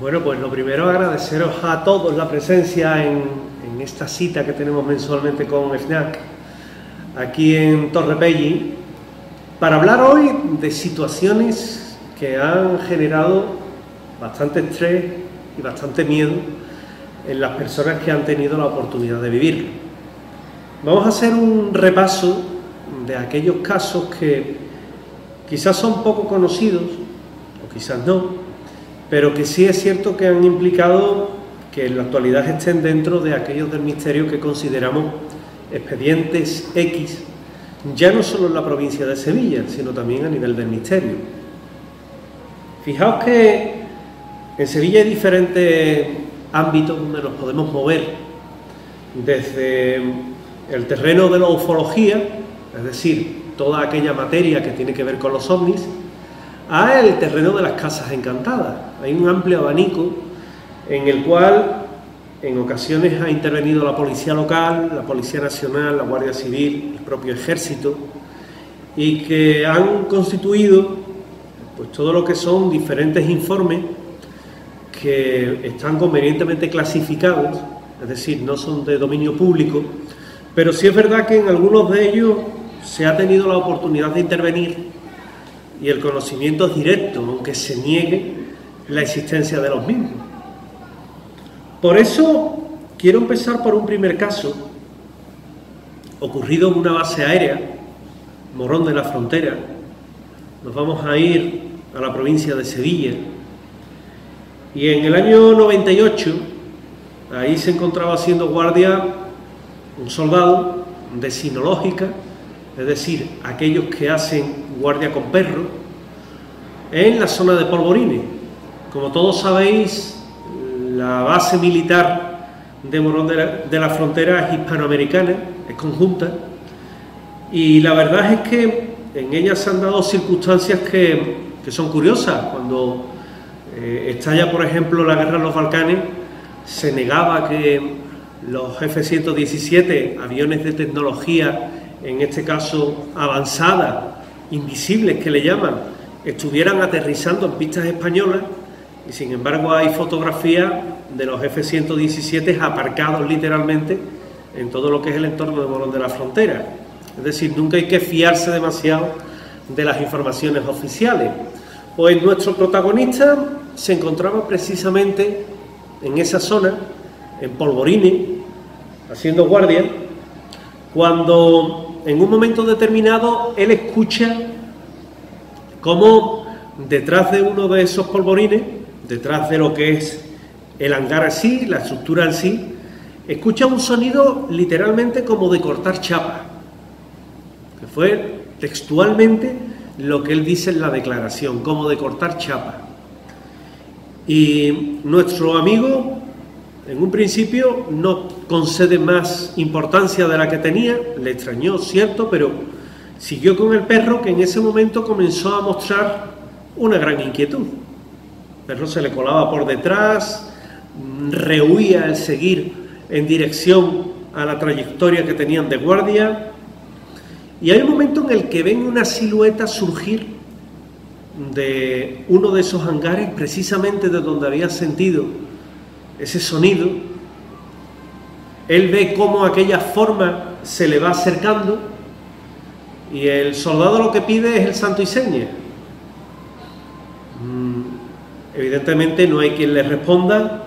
Bueno, pues lo primero agradeceros a todos la presencia en, esta cita que tenemos mensualmente con FNAC aquí en Torrepelli para hablar hoy de situaciones que han generado bastante estrés y bastante miedo en las personas que han tenido la oportunidad de vivirlo. Vamos a hacer un repaso de aquellos casos que quizás son poco conocidos o quizás no, pero que sí es cierto que han implicado que en la actualidad estén dentro de aquellos del misterio que consideramos expedientes X, ya no solo en la provincia de Sevilla, sino también a nivel del misterio. Fijaos que en Sevilla hay diferentes ámbitos donde nos podemos mover, desde el terreno de la ufología, es decir, toda aquella materia que tiene que ver con los ovnis, a el terreno de las casas encantadas. Hay un amplio abanico en el cual en ocasiones ha intervenido la policía local, la policía nacional, la Guardia Civil, el propio ejército y que han constituido pues todo lo que son diferentes informes que están convenientemente clasificados, es decir, no son de dominio público, pero sí es verdad que en algunos de ellos se ha tenido la oportunidad de intervenir y el conocimiento es directo, aunque se niegue la existencia de los mismos. Por eso quiero empezar por un primer caso ocurrido en una base aérea, Morón de la Frontera. Nos vamos a ir a la provincia de Sevilla. Y en el año 98, ahí se encontraba haciendo guardia un soldado de sinológica, es decir, aquellos que hacen guardia con perro, en la zona de Polvorines. Como todos sabéis, la base militar de Morón de la, Frontera es hispanoamericana, es conjunta, y la verdad es que en ella se han dado circunstancias que, son curiosas. Cuando eh, estalla, por ejemplo, la guerra en los Balcanes, se negaba que los F-117, aviones de tecnología, en este caso avanzada, invisibles que le llaman, estuvieran aterrizando en pistas españolas y sin embargo hay fotografías de los F-117 aparcados literalmente en todo lo que es el entorno de Morón de la Frontera. Es decir, nunca hay que fiarse demasiado de las informaciones oficiales. Pues nuestro protagonista se encontraba precisamente en esa zona, en Polvorini, haciendo guardia, cuando en un momento determinado él escucha cómo detrás de uno de esos polvorines, detrás de lo que es el hangar así, la estructura en sí, escucha un sonido literalmente como de cortar chapa, que fue textualmente lo que él dice en la declaración, como de cortar chapa. Y nuestro amigo en un principio no concede más importancia de la que tenía, le extrañó, cierto, pero siguió con el perro que en ese momento comenzó a mostrar una gran inquietud. El perro se le colaba por detrás, rehuía el seguir en dirección a la trayectoria que tenían de guardia. Y hay un momento en el que ven una silueta surgir de uno de esos hangares, precisamente de donde había sentido ese sonido, él ve cómo aquella forma se le va acercando y el soldado lo que pide es el santo y seña. Mm, evidentemente no hay quien le responda,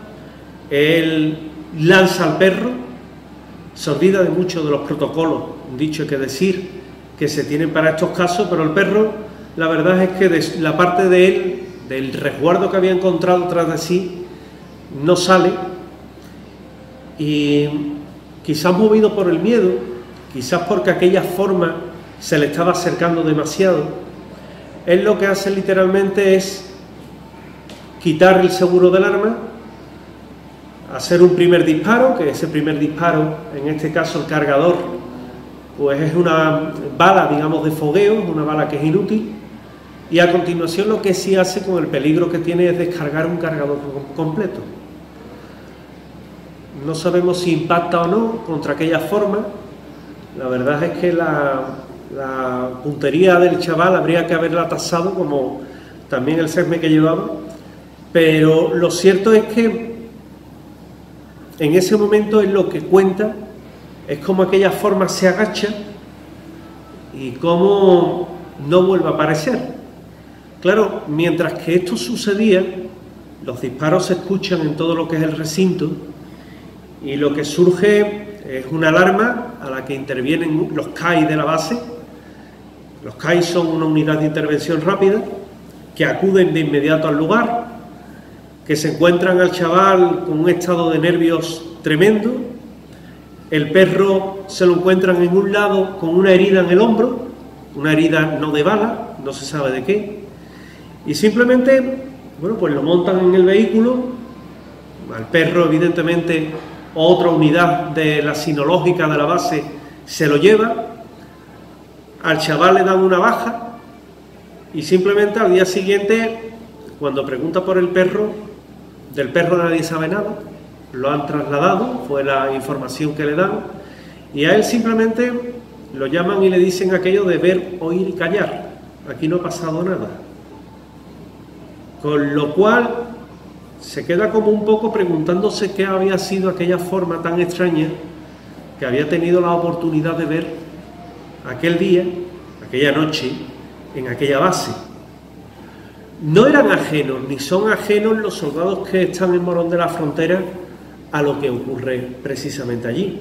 él lanza al perro, se olvida de muchos de los protocolos, dicho que decir, que se tienen para estos casos, pero el perro, la verdad es que la parte de él, del resguardo que había encontrado tras de sí, no sale y quizás movido por el miedo, quizás porque aquella forma se le estaba acercando demasiado, él lo que hace literalmente es quitar el seguro del arma, hacer un primer disparo, que ese primer disparo, en este caso el cargador, pues es una bala, digamos, de fogueo, una bala que es inútil, y a continuación lo que sí hace con el peligro que tiene es descargar un cargador completo. No sabemos si impacta o no contra aquella forma. La verdad es que la, puntería del chaval habría que haberla tasado como también el SESME que llevaba Pero lo cierto es que en ese momento es lo que cuenta, es como aquella forma se agacha y cómo no vuelve a aparecer. Claro, mientras que esto sucedía, los disparos se escuchan en todo lo que es el recinto y lo que surge es una alarma a la que intervienen los CAI de la base. Los CAI son una unidad de intervención rápida que acuden de inmediato al lugar, que se encuentran al chaval con un estado de nervios tremendo. El perro se lo encuentran en un lado con una herida en el hombro, una herida no de bala, no se sabe de qué. Y simplemente, bueno, pues lo montan en el vehículo. Al perro, evidentemente, otra unidad de la sinológica de la base se lo lleva. Al chaval le dan una baja y simplemente al día siguiente, cuando pregunta por el perro, del perro nadie sabe nada, lo han trasladado, fue la información que le dan, y a él simplemente lo llaman y le dicen aquello de ver, oír y callar. Aquí no ha pasado nada. Con lo cual se queda como un poco preguntándose qué había sido aquella forma tan extraña que había tenido la oportunidad de ver aquel día, aquella noche, en aquella base. No eran ajenos, ni son ajenos los soldados que están en Morón de la Frontera a lo que ocurre precisamente allí.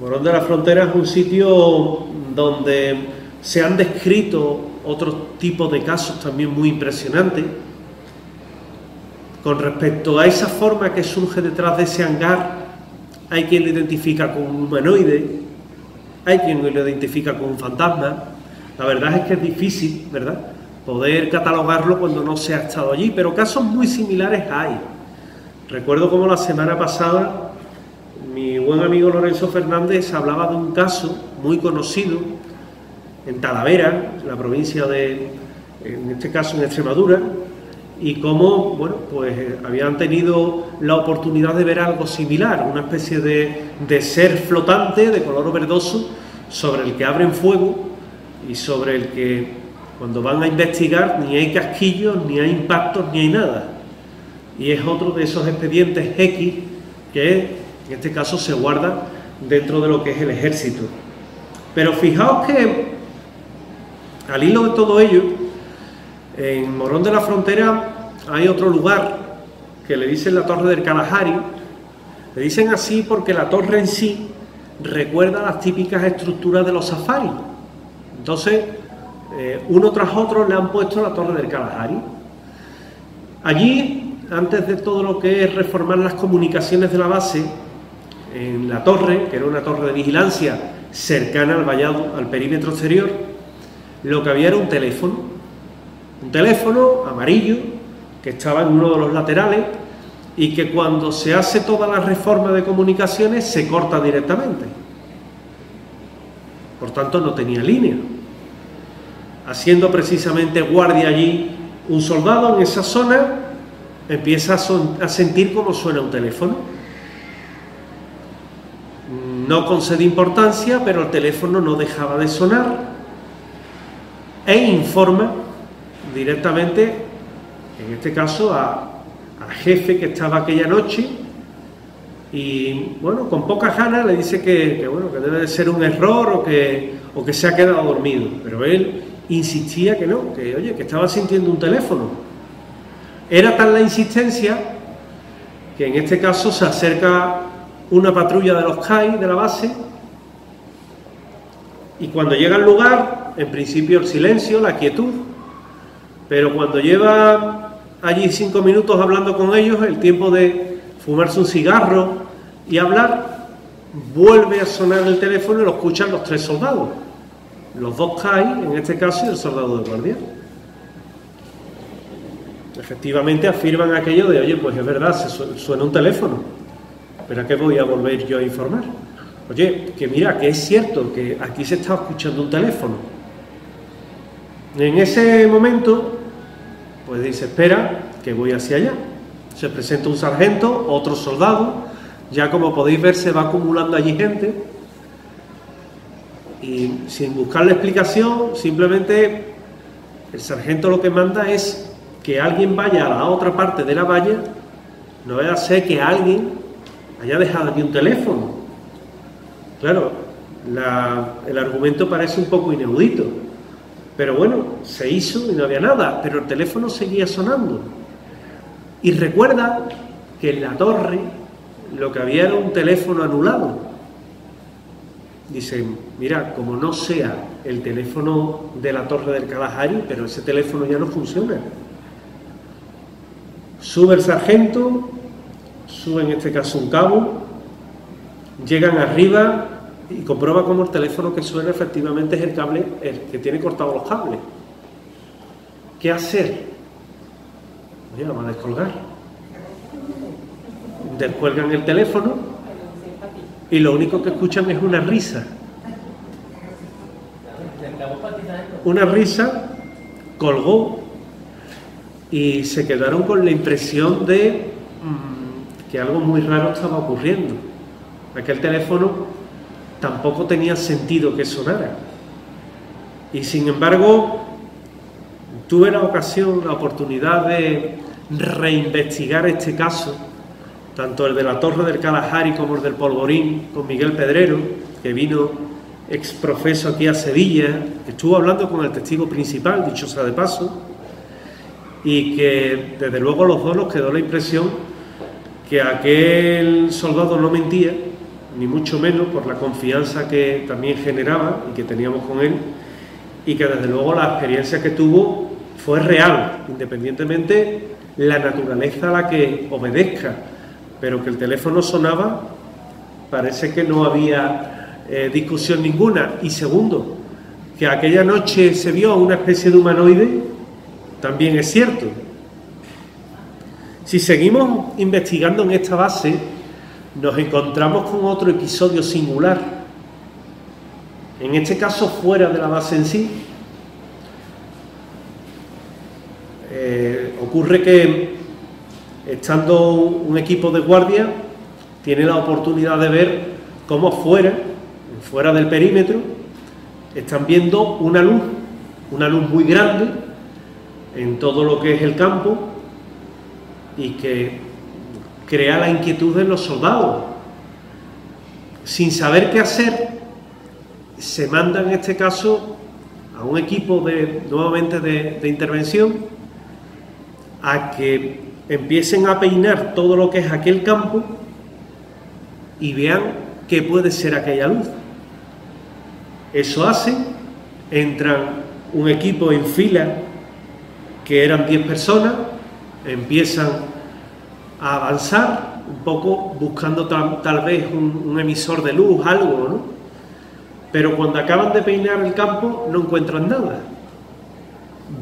Morón de la Frontera es un sitio donde se han descrito otros tipos de casos también muy impresionantes. Con respecto a esa forma que surge detrás de ese hangar, hay quien lo identifica como un humanoide, hay quien lo identifica como un fantasma, la verdad es que es difícil, ¿verdad?, poder catalogarlo cuando no se ha estado allí, pero casos muy similares hay. Recuerdo como la semana pasada mi buen amigo Lorenzo Fernández hablaba de un caso muy conocido en Talavera, la provincia de, en este caso en Extremadura, y cómo, bueno, pues habían tenido la oportunidad de ver algo similar, una especie de, de ser flotante de color verdoso sobre el que abren fuego y sobre el que cuando van a investigar ni hay casquillos, ni hay impactos, ni hay nada. Y es otro de esos expedientes X que en este caso se guarda dentro de lo que es el ejército. Pero fijaos que al hilo de todo ello, en Morón de la Frontera hay otro lugar que le dicen la Torre del Kalahari. Le dicen así porque la torre en sí recuerda las típicas estructuras de los safaris entonces, eh, uno tras otro le han puesto la torre del Kalahari. Allí, antes de todo lo que es reformar las comunicaciones de la base, en la torre, que era una torre de vigilancia cercana al vallado, al perímetro exterior, lo que había era un teléfono. Un teléfono amarillo que estaba en uno de los laterales y que cuando se hace toda la reforma de comunicaciones se corta directamente. Por tanto, no tenía línea. Haciendo precisamente guardia allí un soldado en esa zona, empieza a, sentir cómo suena un teléfono. No concede importancia, pero el teléfono no dejaba de sonar e informa directamente, en este caso, al jefe que estaba aquella noche y bueno, con pocas ganas le dice que, bueno, que debe de ser un error o que, o que se ha quedado dormido. Pero él insistía que no, que oye, que estaba sintiendo un teléfono. Era tal la insistencia que en este caso se acerca una patrulla de los CAI de la base y cuando llega al lugar, en principio el silencio, la quietud, pero cuando lleva allí cinco minutos hablando con ellos, el tiempo de fumarse un cigarro y hablar, vuelve a sonar el teléfono y lo escuchan los tres soldados. Los dos CAI, en este caso, y el soldado de guardia. Efectivamente afirman aquello de, oye, pues es verdad, suena un teléfono, pero ¿a qué voy a volver yo a informar? Oye, que mira, que es cierto que aquí se está escuchando un teléfono. En ese momento, pues dice, espera, que voy hacia allá. Se presenta un sargento, otro soldado, ya como podéis ver se va acumulando allí gente y sin buscar la explicación, simplemente el sargento lo que manda es que alguien vaya a la otra parte de la valla, no vaya a que alguien haya dejado aquí un teléfono. Claro, el argumento parece un poco inaudito, pero bueno, se hizo y no había nada, pero el teléfono seguía sonando. Y recuerda que en la torre lo que había era un teléfono anulado. Dice, mira, como no sea el teléfono de la torre del Kalahari, pero ese teléfono ya no funciona. Sube el sargento, sube en este caso un cabo, llegan arriba y comprueba cómo el teléfono que suena efectivamente es el cable el que tiene cortados los cables. ¿Qué hacer? Oye, vamos a descolgar. Descuelgan el teléfono y lo único que escuchan es una risa. Una risa colgó y se quedaron con la impresión de mm, que algo muy raro estaba ocurriendo. Aquel teléfono tampoco tenía sentido que sonara. Y sin embargo, tuve la ocasión, la oportunidad de reinvestigar este caso, tanto el de la Torre del Kalahari como el del Polvorín, con Miguel Pedrero, que vino exprofeso aquí a Sevilla, estuvo hablando con el testigo principal, dicho sea de paso, y que desde luego los dos nos quedó la impresión que aquel soldado no mentía, ni mucho menos por la confianza que también generaba y que teníamos con él, y que desde luego la experiencia que tuvo fue real, independientemente la naturaleza a la que obedezca, pero que el teléfono sonaba, parece que no había eh, discusión ninguna. Y segundo, que aquella noche se vio una especie de humanoide, también es cierto. Si seguimos investigando en esta base, nos encontramos con otro episodio singular. En este caso, fuera de la base en sí, eh, ocurre que estando un equipo de guardia, tiene la oportunidad de ver cómo fuera, fuera del perímetro, están viendo una luz, una luz muy grande en todo lo que es el campo y que crea la inquietud de los soldados. Sin saber qué hacer, se manda en este caso a un equipo de, nuevamente de, intervención a que empiecen a peinar todo lo que es aquel campo y vean qué puede ser aquella luz. Eso hace, entran un equipo en fila que eran 10 personas, empiezan a avanzar un poco buscando tal, vez un, emisor de luz, algo, ¿no? Pero cuando acaban de peinar el campo no encuentran nada.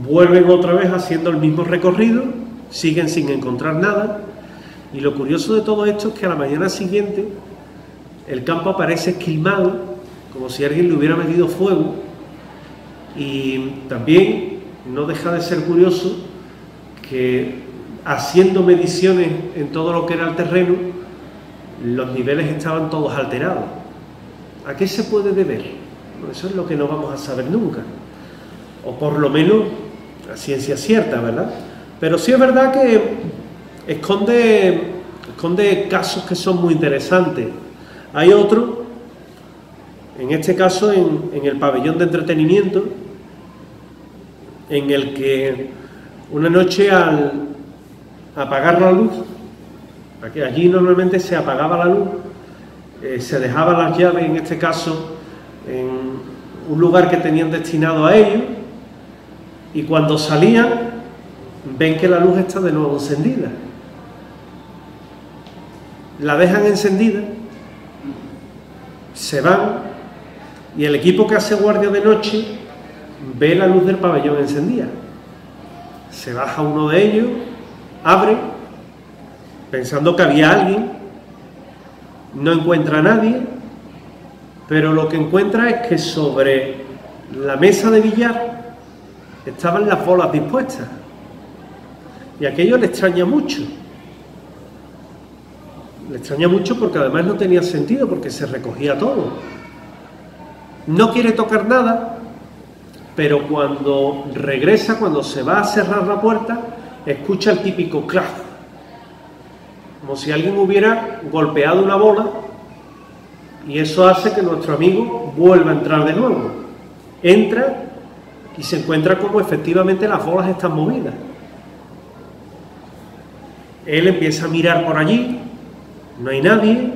Vuelven otra vez haciendo el mismo recorrido, siguen sin encontrar nada. Y lo curioso de todo esto es que a la mañana siguiente el campo aparece esquilmado, como si alguien le hubiera metido fuego. Y también no deja de ser curioso que haciendo mediciones en todo lo que era el terreno, los niveles estaban todos alterados. ¿A qué se puede deber? eso es lo que no vamos a saber nunca. O por lo menos la ciencia cierta, ¿verdad? Pero sí es verdad que esconde, esconde casos que son muy interesantes. Hay otro, en este caso en, en el pabellón de entretenimiento, en el que una noche al, apagar la luz, allí normalmente se apagaba la luz, eh, se dejaban las llaves, en este caso, en un lugar que tenían destinado a ellos, y cuando salían, ven que la luz está de nuevo encendida. La dejan encendida, se van, y el equipo que hace guardia de noche ve la luz del pabellón encendida. Se baja uno de ellos, abre pensando que había alguien, no encuentra a nadie, pero lo que encuentra es que sobre la mesa de billar estaban las bolas dispuestas. Y aquello le extraña mucho. Le extraña mucho porque además no tenía sentido, porque se recogía todo. No quiere tocar nada, pero cuando regresa, cuando se va a cerrar la puerta, escucha el típico clac, como si alguien hubiera golpeado una bola y eso hace que nuestro amigo vuelva a entrar de nuevo. Entra y se encuentra como efectivamente las bolas están movidas. Él empieza a mirar por allí, no hay nadie,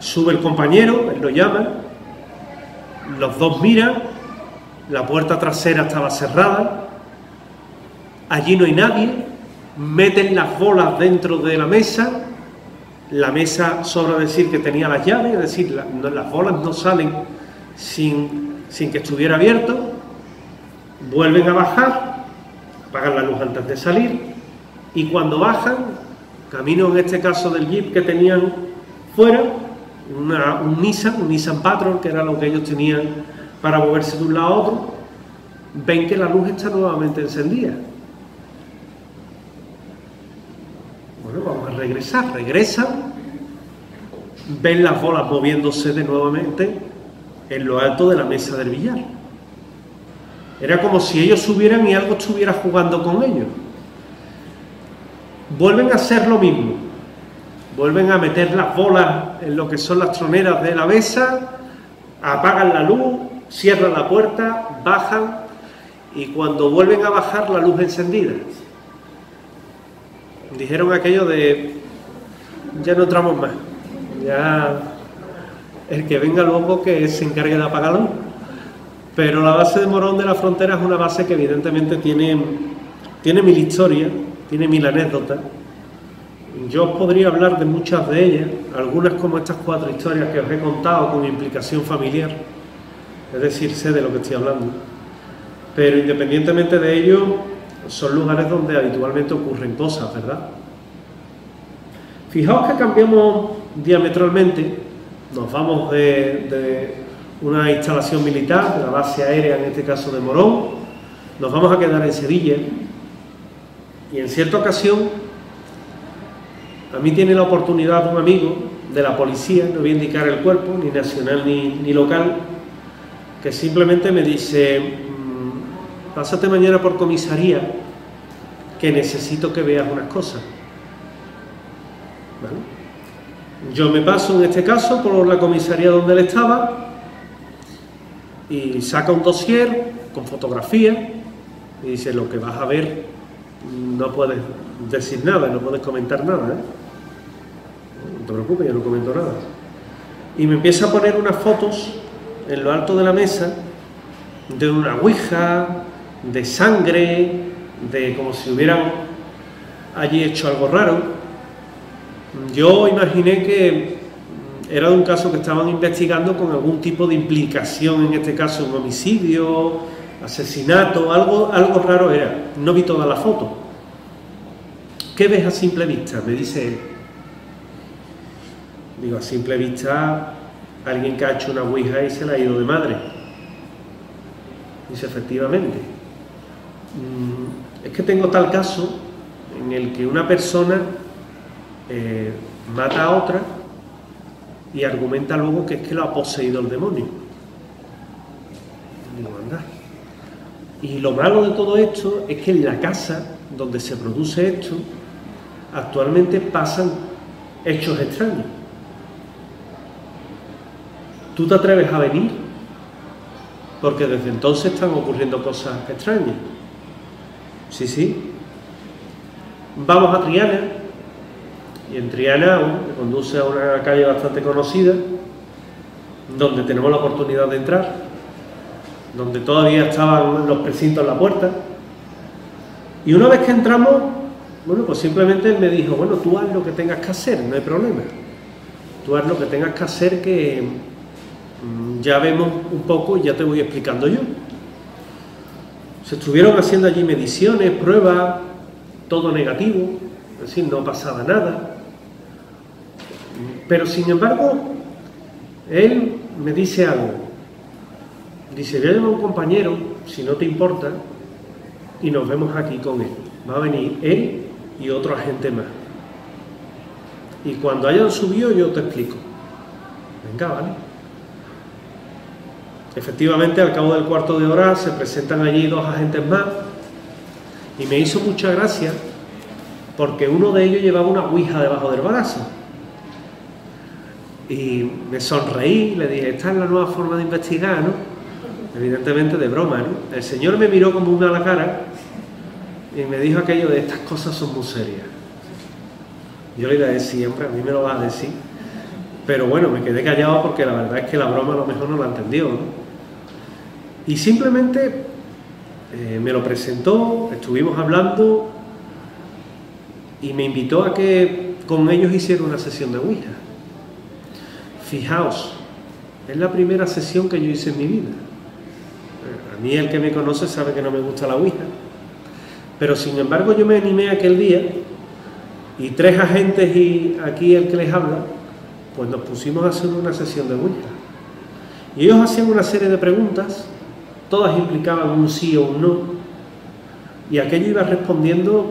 sube el compañero, él lo llama, los dos miran, la puerta trasera estaba cerrada, allí no hay nadie, meten las bolas dentro de la mesa, la mesa sobra decir que tenía las llaves, es decir, las bolas no salen sin, sin que estuviera abierto, vuelven a bajar, apagan la luz antes de salir y cuando bajan, camino en este caso del jeep que tenían fuera, un Nissan, un Nissan Patrol, que era lo que ellos tenían para moverse de un lado a otro, ven que la luz está nuevamente encendida. Vamos a regresar, regresan, ven las bolas moviéndose de nuevamente en lo alto de la mesa del billar. Era como si ellos subieran y algo estuviera jugando con ellos. Vuelven a hacer lo mismo. Vuelven a meter las bolas en lo que son las troneras de la mesa, apagan la luz, cierran la puerta, bajan y cuando vuelven a bajar la luz encendida. Dijeron aquello de ya no entramos más, ya el que venga luego que se encargue de apagarlo. Pero la base de Morón de la Frontera es una base que evidentemente tiene, tiene mil historias, tiene mil anécdotas. Yo os podría hablar de muchas de ellas, algunas como estas cuatro historias que os he contado con implicación familiar, es decir, sé de lo que estoy hablando. Pero independientemente de ello, son lugares donde habitualmente ocurren cosas, ¿verdad? Fijaos que cambiamos diametralmente, nos vamos de una instalación militar, de la base aérea, en este caso de Morón. Nos vamos a quedar en Sevilla y en cierta ocasión a mí tiene la oportunidad un amigo de la policía, no voy a indicar el cuerpo, ni nacional ni, local, que simplemente me dice, pásate mañana por comisaría, que necesito que veas unas cosas. Yo me paso en este caso por la comisaría donde él estaba, y saca un dossier con fotografía y dice lo que vas a ver no puedes decir nada, no puedes comentar nada. ¿eh? No te preocupes, yo no comento nada. Y me empieza a poner unas fotos en lo alto de la mesa de una ouija, de sangre, de como si hubieran allí hecho algo raro. Yo imaginé que era de un caso que estaban investigando con algún tipo de implicación, en este caso un homicidio, asesinato, algo, algo raro era. No vi toda la foto. ¿Qué ves a simple vista? Me dice él. Digo, a simple vista, alguien que ha hecho una ouija y se la ha ido de madre. Dice, efectivamente. Mm, es que tengo tal caso en el que una persona eh, mata a otra y argumenta luego que es que lo ha poseído el demonio. Y lo malo de todo esto es que en la casa donde se produce esto, actualmente pasan hechos extraños. ¿Tú te atreves a venir? Porque desde entonces están ocurriendo cosas extrañas. Sí, sí. Vamos a Triana, y en Triana que conduce a una calle bastante conocida, donde tenemos la oportunidad de entrar, donde todavía estaban los precintos en la puerta. Y una vez que entramos, bueno, pues simplemente me dijo, bueno, tú haz lo que tengas que hacer, no hay problema. Tú haz lo que tengas que hacer que mm, ya vemos un poco y ya te voy explicando yo. Se estuvieron haciendo allí mediciones, pruebas, todo negativo, es decir, no pasaba nada. Pero sin embargo, él me dice algo. Dice, voy a a un compañero, si no te importa, y nos vemos aquí con él. Va a venir él y otro agente más. Y cuando hayan subido yo te explico. Venga, vale. Efectivamente, al cabo del cuarto de hora se presentan allí dos agentes más Y me hizo mucha gracia porque uno de ellos llevaba una ouija debajo del brazo. Y me sonreí, le dije, esta es la nueva forma de investigar, ¿no? Evidentemente de broma, ¿no? El señor me miró como una a la cara y me dijo aquello de estas cosas son muy serias. Yo le iba a decir, hombre, a mí me lo vas a decir. Pero bueno, me quedé callado porque la verdad es que la broma a lo mejor no la entendió, ¿no? Y simplemente eh, me lo presentó, estuvimos hablando y me invitó a que con ellos hiciera una sesión de Ouija. Fijaos, es la primera sesión que yo hice en mi vida. A mí el que me conoce sabe que no me gusta la Ouija. Pero sin embargo yo me animé aquel día y tres agentes y aquí el que les habla, pues nos pusimos a hacer una sesión de Ouija. Y ellos hacían una serie de preguntas, todas implicaban un sí o un no, y aquello iba respondiendo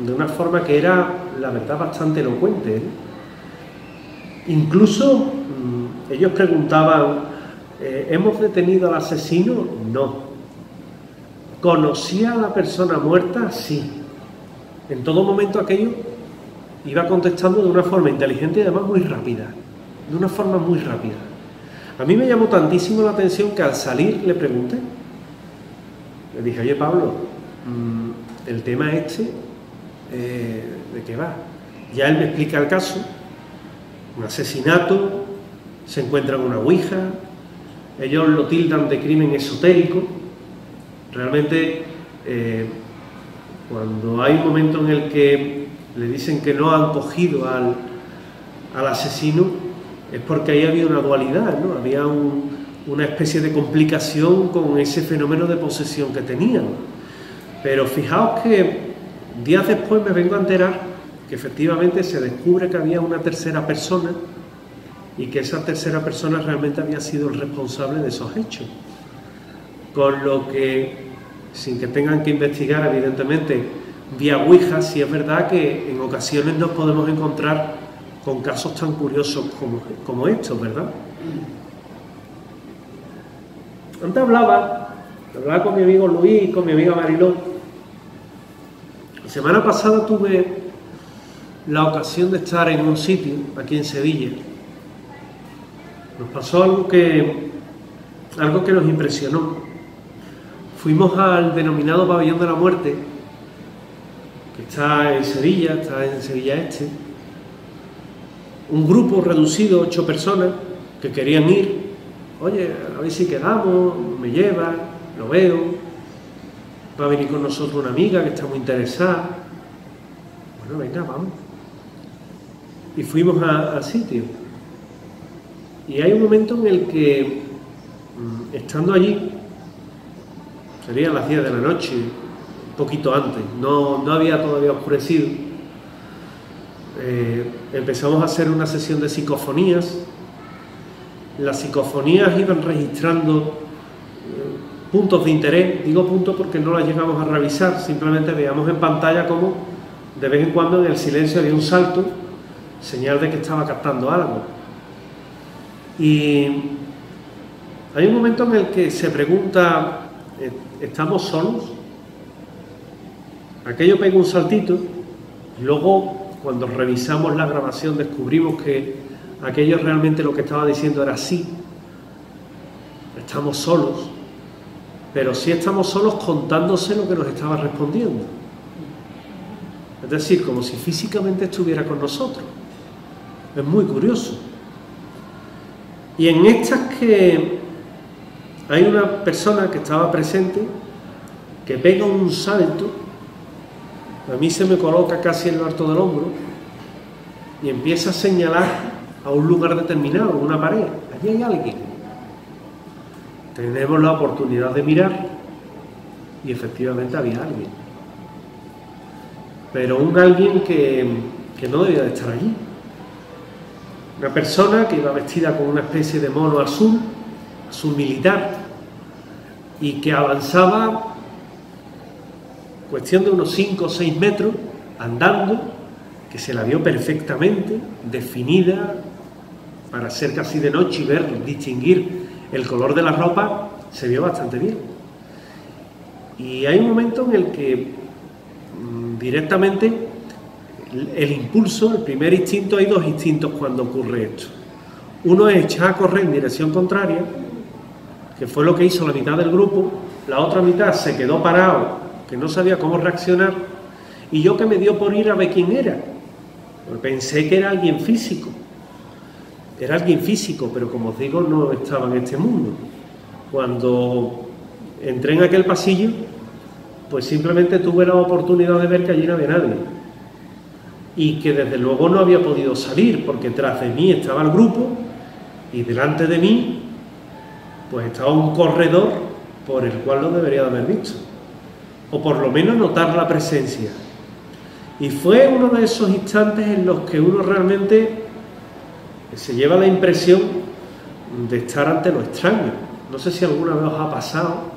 de una forma que era, la verdad, bastante elocuente. ¿eh? Incluso mm, ellos preguntaban, eh, ¿hemos detenido al asesino? No. ¿Conocía a la persona muerta? Sí. En todo momento aquello iba contestando de una forma inteligente y además muy rápida. De una forma muy rápida. A mí me llamó tantísimo la atención que al salir le pregunté. Le dije, oye Pablo, mm, el tema este eh, de qué va. Ya él me explica el caso, un asesinato, se encuentra en una ouija, ellos lo tildan de crimen esotérico. Realmente, eh, cuando hay un momento en el que le dicen que no han cogido al, al asesino, es porque ahí había una dualidad, ¿no? había una especie de complicación con ese fenómeno de posesión que tenían. Pero fijaos que Días después me vengo a enterar que efectivamente se descubre que había una tercera persona y que esa tercera persona realmente había sido el responsable de esos hechos. Con lo que, sin que tengan que investigar, evidentemente, vía Ouija, sí es verdad que en ocasiones nos podemos encontrar con casos tan curiosos como, estos, ¿verdad? Antes hablaba, hablaba con mi amigo Luis con mi amiga Mariló la semana pasada tuve la ocasión de estar en un sitio aquí en Sevilla. Nos pasó algo que, algo que nos impresionó. Fuimos al denominado Pabellón de la Muerte, que está en Sevilla, está en Sevilla Este. Un grupo reducido, ocho personas, que querían ir. Oye, a ver si quedamos, me llevan, lo veo va a venir con nosotros una amiga que está muy interesada. Bueno, venga, vamos. Y fuimos al sitio. Y hay un momento en el que, mm, estando allí, serían las 10 de la noche, un poquito antes, no, no había todavía oscurecido, eh, empezamos a hacer una sesión de psicofonías. Las psicofonías iban registrando puntos de interés, digo puntos porque no las llegamos a revisar, simplemente veíamos en pantalla como de vez en cuando en el silencio había un salto, señal de que estaba captando algo. Y hay un momento en el que se pregunta, eh, ¿estamos solos? Aquello pega un saltito, y luego cuando revisamos la grabación descubrimos que aquello realmente lo que estaba diciendo era sí, estamos solos pero sí estamos solos contándose lo que nos estaba respondiendo. Es decir, como si físicamente estuviera con nosotros. Es muy curioso. Y en estas que hay una persona que estaba presente que pega un salto, a mí se me coloca casi en lo alto del hombro y empieza a señalar a un lugar determinado, una pared. Allí hay alguien tenemos la oportunidad de mirar y efectivamente había alguien. Pero un alguien que, no debía de estar allí. Una persona que iba vestida con una especie de mono azul, azul militar, y que avanzaba cuestión de unos 5 o 6 metros, andando, que se la vio perfectamente, definida, para ser casi de noche y ver, distinguir el color de la ropa se vio bastante bien. Y hay un momento en el que directamente el, impulso, el primer instinto, hay dos instintos cuando ocurre esto. Uno es echar a correr en dirección contraria, que fue lo que hizo la mitad del grupo, la otra mitad se quedó parado, que no sabía cómo reaccionar, y yo que me dio por ir a ver quién era. Pensé que era alguien físico, era alguien físico, pero como os digo, no estaba en este mundo. Cuando entré en aquel pasillo, pues simplemente tuve la oportunidad de ver que allí no había nadie. Y que desde luego no había podido salir, porque tras de mí estaba el grupo y delante de mí, pues estaba un corredor por el cual lo debería de haber visto. O por lo menos notar la presencia. Y fue uno de esos instantes en los que uno realmente se lleva la impresión de estar ante lo extraño. No sé si alguna vez os ha pasado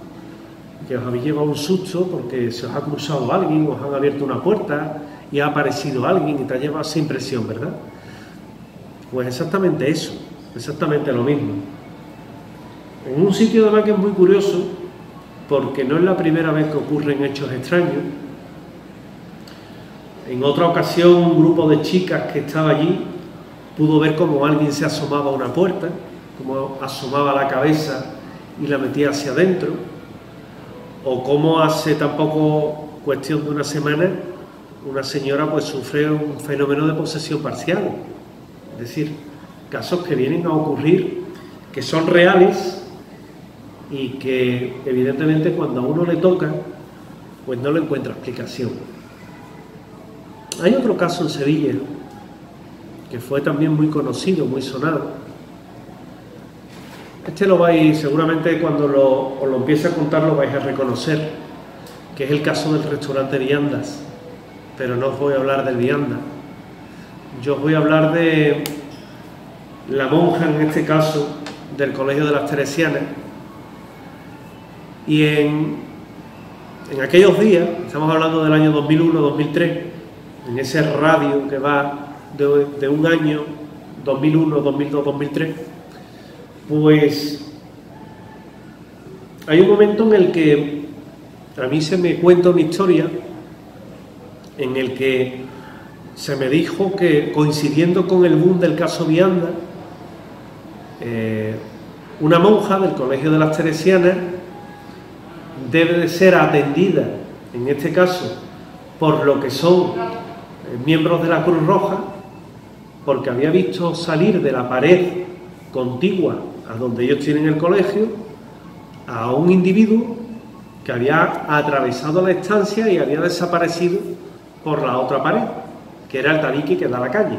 que os habéis llevado un susto porque se os ha cruzado alguien, os han abierto una puerta y ha aparecido alguien y te ha llevado esa impresión, ¿verdad? Pues exactamente eso, exactamente lo mismo. En un sitio además que es muy curioso, porque no es la primera vez que ocurren hechos extraños. En otra ocasión un grupo de chicas que estaba allí pudo ver cómo alguien se asomaba a una puerta, cómo asomaba la cabeza y la metía hacia adentro o cómo hace tampoco cuestión de una semana una señora pues sufre un fenómeno de posesión parcial. Es decir, casos que vienen a ocurrir, que son reales y que evidentemente cuando a uno le toca, pues no le encuentra explicación. Hay otro caso en Sevilla que fue también muy conocido, muy sonado, este lo vais, seguramente cuando lo, os lo empiece a contar lo vais a reconocer, que es el caso del restaurante Viandas, pero no os voy a hablar del Vianda. Yo os voy a hablar de la monja, en este caso, del Colegio de las Teresianas. Y en, en aquellos días, estamos hablando del año 2001-2003, en ese radio que va de, un año, 2001, 2002, 2003, pues hay un momento en el que a mí se me cuenta una historia en el que se me dijo que coincidiendo con el boom del caso Vianda, eh, una monja del Colegio de las Teresianas debe de ser atendida, en este caso, por lo que son eh, miembros de la Cruz Roja, porque había visto salir de la pared contigua a donde ellos tienen el colegio, a un individuo que había atravesado la estancia y había desaparecido por la otra pared, que era el tabique que da a la calle.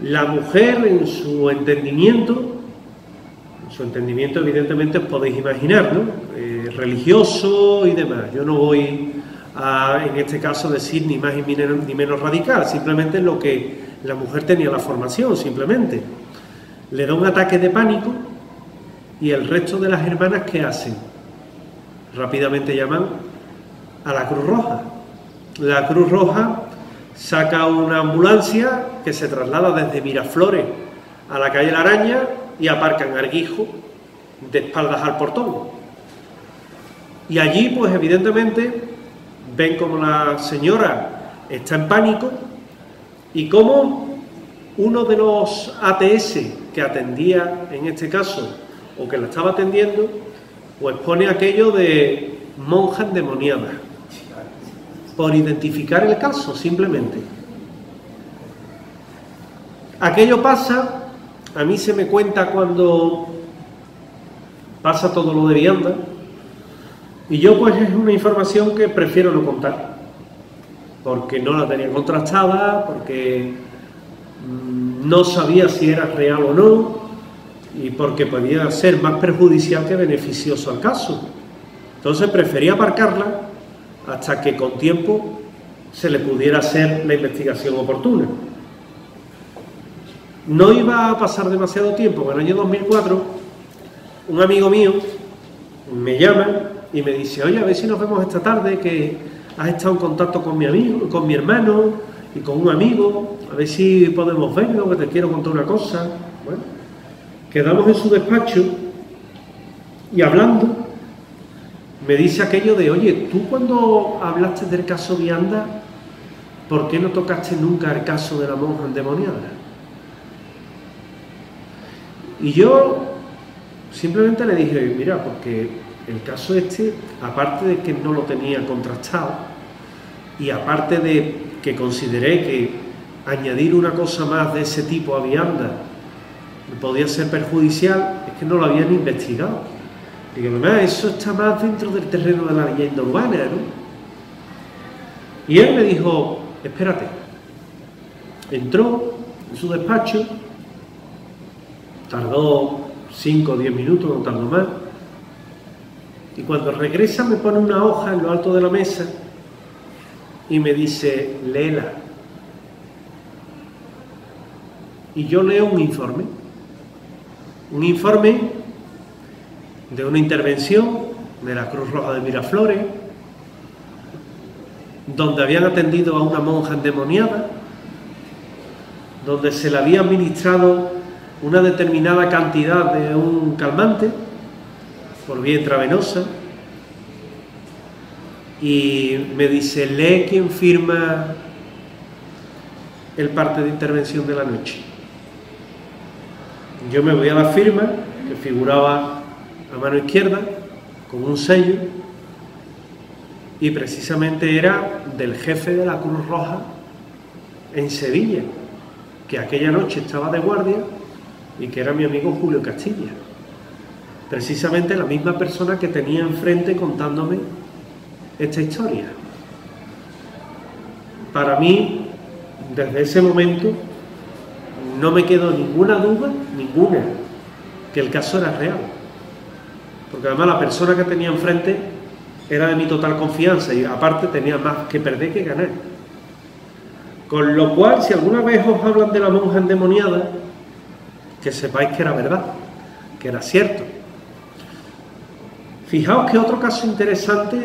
La mujer en su entendimiento, en su entendimiento evidentemente podéis imaginar, ¿no? Eh, religioso y demás. Yo no voy a, en este caso, decir ni más ni menos radical, simplemente lo que la mujer tenía la formación, simplemente le da un ataque de pánico y el resto de las hermanas ¿qué hacen? Rápidamente llaman a la Cruz Roja. La Cruz Roja saca una ambulancia que se traslada desde Miraflores a la calle La Araña y aparcan Arguijo de espaldas al portón. Y allí, pues evidentemente, ven como la señora está en pánico y cómo uno de los ATS que atendía en este caso o que la estaba atendiendo, pues pone aquello de monja endemoniada, por identificar el caso simplemente. Aquello pasa, a mí se me cuenta cuando pasa todo lo de vianda, y yo pues es una información que prefiero no contar, porque no la tenía contrastada, porque no sabía si era real o no y porque podía ser más perjudicial que beneficioso al caso. Entonces prefería aparcarla hasta que con tiempo se le pudiera hacer la investigación oportuna. No iba a pasar demasiado tiempo, en el año 2004 un amigo mío me llama y me dice, oye, a ver si nos vemos esta tarde, que has estado en contacto con mi amigo, con mi hermano y con un amigo, a ver si podemos verlo, que te quiero contar una cosa. Bueno, quedamos en su despacho y hablando, me dice aquello de, oye, tú cuando hablaste del caso Vianda, ¿por qué no tocaste nunca el caso de la monja endemoniada? Y yo simplemente le dije, mira, porque el caso este, aparte de que no lo tenía contrastado, y aparte de que consideré que añadir una cosa más de ese tipo a vianda podía ser perjudicial, es que no lo habían investigado. Que además eso está más dentro del terreno de la leyenda urbana, ¿no? Y él me dijo, espérate, entró en su despacho, tardó 5 o 10 minutos, no tardó más, y cuando regresa me pone una hoja en lo alto de la mesa y me dice, léela. Y yo leo un informe, un informe de una intervención de la Cruz Roja de Miraflores, donde habían atendido a una monja endemoniada, donde se le había administrado una determinada cantidad de un calmante por vía intravenosa, y me dice, lee quién firma el parte de intervención de la noche. Yo me voy a la firma, que figuraba a mano izquierda, con un sello, y precisamente era del jefe de la Cruz Roja en Sevilla, que aquella noche estaba de guardia y que era mi amigo Julio Castilla. Precisamente la misma persona que tenía enfrente contándome esta historia. Para mí, desde ese momento, no me quedó ninguna duda, ninguna, que el caso era real. Porque además la persona que tenía enfrente era de mi total confianza y aparte tenía más que perder que ganar. Con lo cual, si alguna vez os hablan de la monja endemoniada, que sepáis que era verdad, que era cierto. Fijaos que otro caso interesante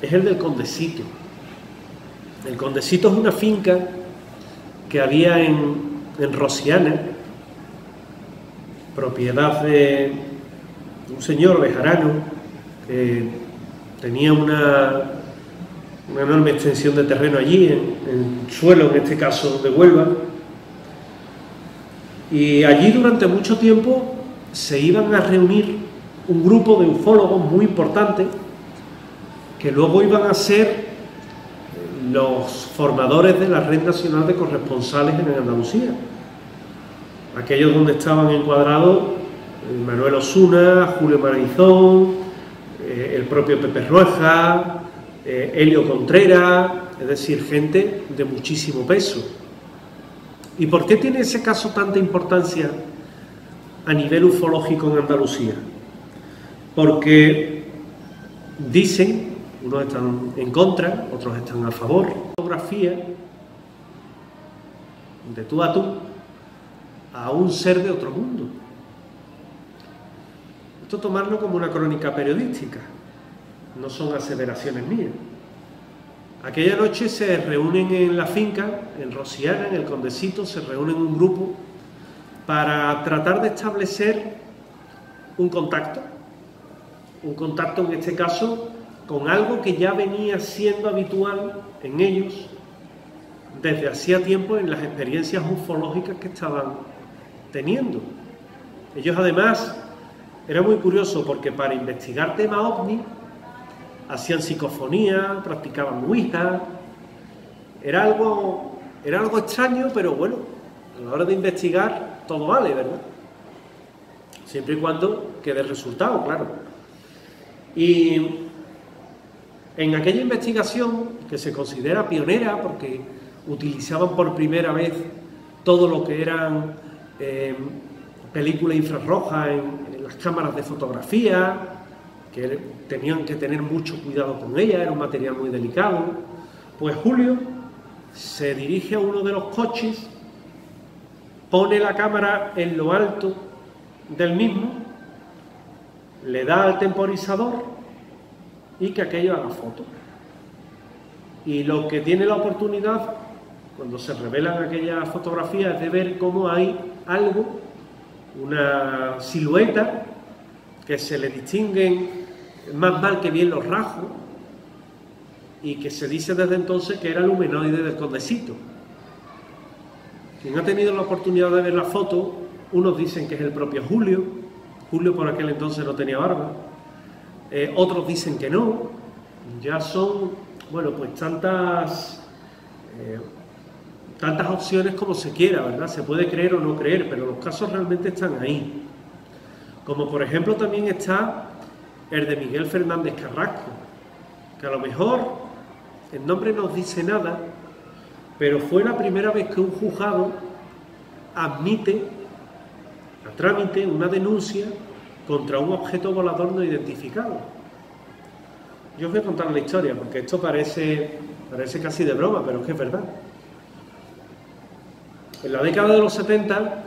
es el del Condecito. El Condecito es una finca que había en, en Rosiana, propiedad de un señor bejarano que tenía una, una enorme extensión de terreno allí, en, en suelo, en este caso de Huelva. Y allí durante mucho tiempo se iban a reunir un grupo de ufólogos muy importante que luego iban a ser los formadores de la Red Nacional de Corresponsales en Andalucía. Aquellos donde estaban encuadrados eh, Manuel Osuna, Julio Marizón, eh, el propio Pepe Rueja, eh, Helio Contreras, es decir, gente de muchísimo peso. ¿Y por qué tiene ese caso tanta importancia a nivel ufológico en Andalucía? Porque dicen unos están en contra, otros están a favor. Fotografía de tú a tú a un ser de otro mundo. Esto tomarlo como una crónica periodística, no son aseveraciones mías. Aquella noche se reúnen en la finca, en Rosiana, en el Condecito, se reúnen un grupo para tratar de establecer un contacto, un contacto en este caso con algo que ya venía siendo habitual en ellos desde hacía tiempo en las experiencias ufológicas que estaban teniendo. Ellos además, era muy curioso porque para investigar temas ovni, hacían psicofonía, practicaban ouija, era algo, era algo extraño, pero bueno, a la hora de investigar todo vale, ¿verdad? Siempre y cuando quede resultado, claro. Y en aquella investigación, que se considera pionera porque utilizaban por primera vez todo lo que eran eh, películas infrarrojas en, las cámaras de fotografía, que tenían que tener mucho cuidado con ella, era un material muy delicado, pues Julio se dirige a uno de los coches, pone la cámara en lo alto del mismo, le da al temporizador y que aquello haga foto. Y lo que tiene la oportunidad, cuando se revelan aquellas fotografías, es de ver cómo hay algo, una silueta, que se le distinguen más mal que bien los rasgos y que se dice desde entonces que era el humanoide del condecito. Quien ha tenido la oportunidad de ver la foto, unos dicen que es el propio Julio, Julio por aquel entonces no tenía barba, eh, otros dicen que no, ya son, bueno, pues tantas, eh, tantas opciones como se quiera, ¿verdad? Se puede creer o no creer, pero los casos realmente están ahí. Como por ejemplo también está el de Miguel Fernández Carrasco, que a lo mejor el nombre no dice nada, pero fue la primera vez que un juzgado admite a trámite una denuncia contra un objeto volador no identificado. Yo os voy a contar la historia, porque esto parece, parece casi de broma, pero es que es verdad. En la década de los 70,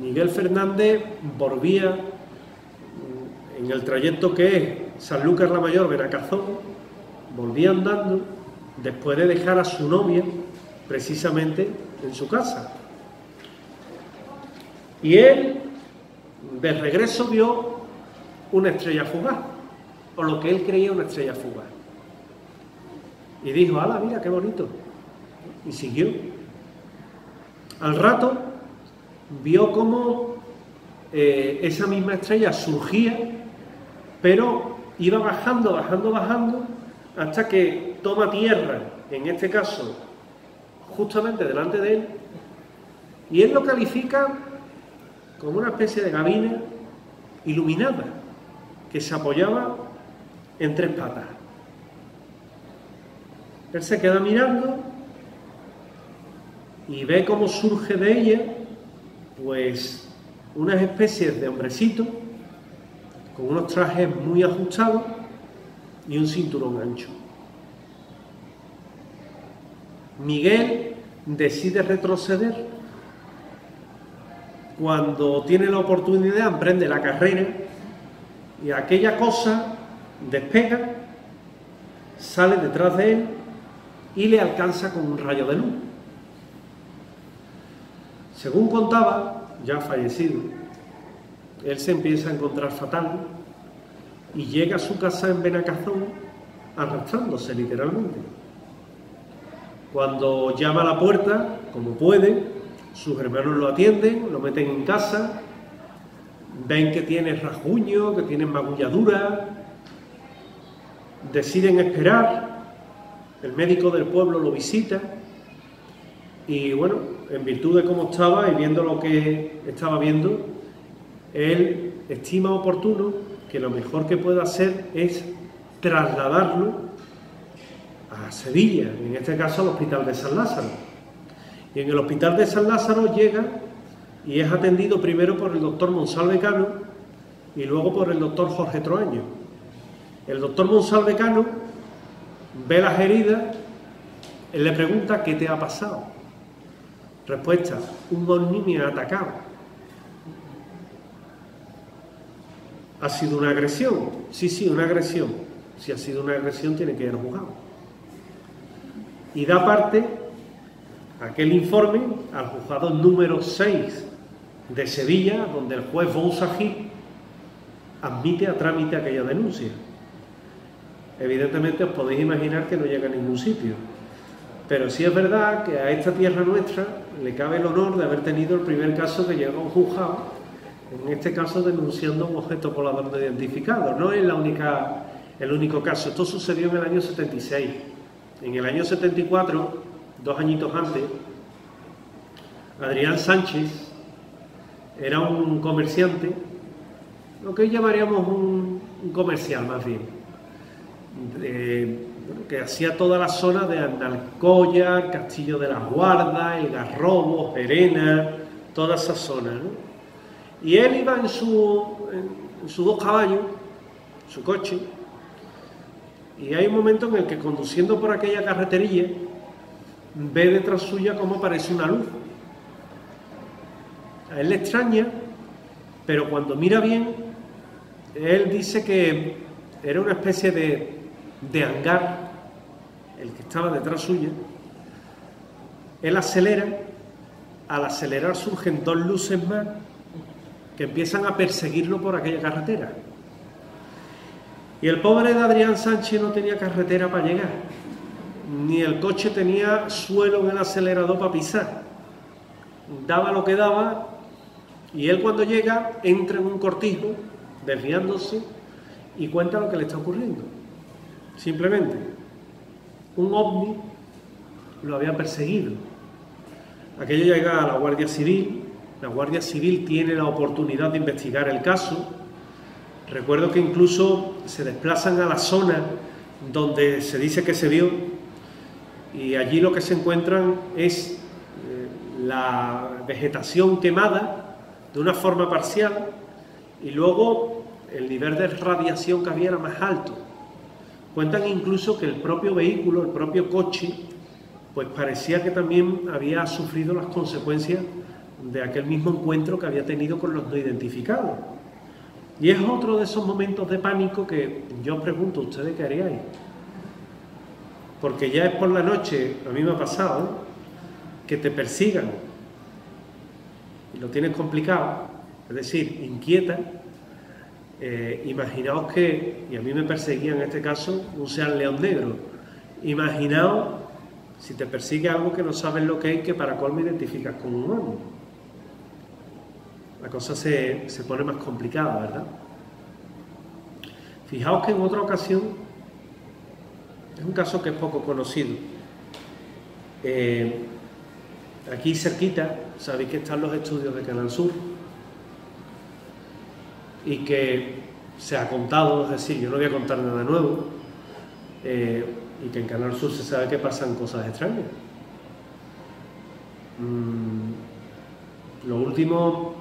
Miguel Fernández volvía en el trayecto que es San Lucas la Mayor, Benacazón, volvía andando después de dejar a su novia precisamente en su casa. Y él, de regreso, vio una estrella fugaz, o lo que él creía una estrella fugaz. Y dijo, ¡hala, mira qué bonito! Y siguió. Al rato vio cómo eh, esa misma estrella surgía pero iba bajando, bajando, bajando, hasta que toma tierra, en este caso, justamente delante de él, y él lo califica como una especie de gabina iluminada, que se apoyaba en tres patas. Él se queda mirando y ve cómo surge de ella, pues, unas especies de hombrecitos con unos trajes muy ajustados y un cinturón ancho. Miguel decide retroceder. Cuando tiene la oportunidad, emprende la carrera y aquella cosa despega, sale detrás de él y le alcanza con un rayo de luz. Según contaba, ya fallecido, él se empieza a encontrar fatal y llega a su casa en Benacazón arrastrándose literalmente. Cuando llama a la puerta, como puede, sus hermanos lo atienden, lo meten en casa, ven que tiene rasguño, que tiene magulladura, deciden esperar, el médico del pueblo lo visita y bueno, en virtud de cómo estaba y viendo lo que estaba viendo, él estima oportuno que lo mejor que puede hacer es trasladarlo a Sevilla, en este caso al Hospital de San Lázaro. Y en el Hospital de San Lázaro llega y es atendido primero por el doctor Monsalve Cano y luego por el doctor Jorge Troaño. El doctor Monsalve Cano ve las heridas, él le pregunta qué te ha pasado. Respuesta, un ovni ha atacado. ¿Ha sido una agresión? Sí, sí, una agresión. Si ha sido una agresión, tiene que ir juzgado. Y da parte aquel informe al juzgado número 6 de Sevilla, donde el juez Bonsagí admite a trámite aquella denuncia. Evidentemente os podéis imaginar que no llega a ningún sitio. Pero sí es verdad que a esta tierra nuestra le cabe el honor de haber tenido el primer caso que llegó a un juzgado en este caso denunciando un objeto volador no identificado. No es la única, el único caso. Esto sucedió en el año 76. En el año 74, dos añitos antes, Adrián Sánchez era un comerciante, lo que hoy llamaríamos un, comercial más bien, que hacía toda la zona de Analcoya, Castillo de las Guardas, El Garrobo, Perena, toda esa zona. Y él iba en, su, en, sus dos caballos, su coche, y hay un momento en el que conduciendo por aquella carreterilla, ve detrás suya cómo aparece una luz. A él le extraña, pero cuando mira bien, él dice que era una especie de, de hangar, el que estaba detrás suya. Él acelera, al acelerar surgen dos luces más que empiezan a perseguirlo por aquella carretera. Y el pobre de Adrián Sánchez no tenía carretera para llegar, ni el coche tenía suelo en el acelerador para pisar. Daba lo que daba y él cuando llega entra en un cortijo, desviándose, y cuenta lo que le está ocurriendo. Simplemente, un ovni lo había perseguido. Aquello llega a la Guardia Civil, la Guardia Civil tiene la oportunidad de investigar el caso. Recuerdo que incluso se desplazan a la zona donde se dice que se vio y allí lo que se encuentran es eh, la vegetación quemada de una forma parcial y luego el nivel de radiación que había era más alto. Cuentan incluso que el propio vehículo, el propio coche, pues parecía que también había sufrido las consecuencias de aquel mismo encuentro que había tenido con los no identificados. Y es otro de esos momentos de pánico que yo pregunto, ¿ustedes qué haríais? Porque ya es por la noche, a mí me ha pasado, que te persigan y lo tienes complicado, es decir, inquieta. Eh, imaginaos que, y a mí me perseguía en este caso, un Sean León Negro. Imaginaos si te persigue algo que no sabes lo que es, que para colmo identificas un humano. La cosa se, pone más complicada, ¿verdad? Fijaos que en otra ocasión, es un caso que es poco conocido. Eh, aquí cerquita, sabéis que están los estudios de Canal Sur y que se ha contado, es decir, yo no voy a contar nada nuevo, eh, y que en Canal Sur se sabe que pasan cosas extrañas. Mm, lo último,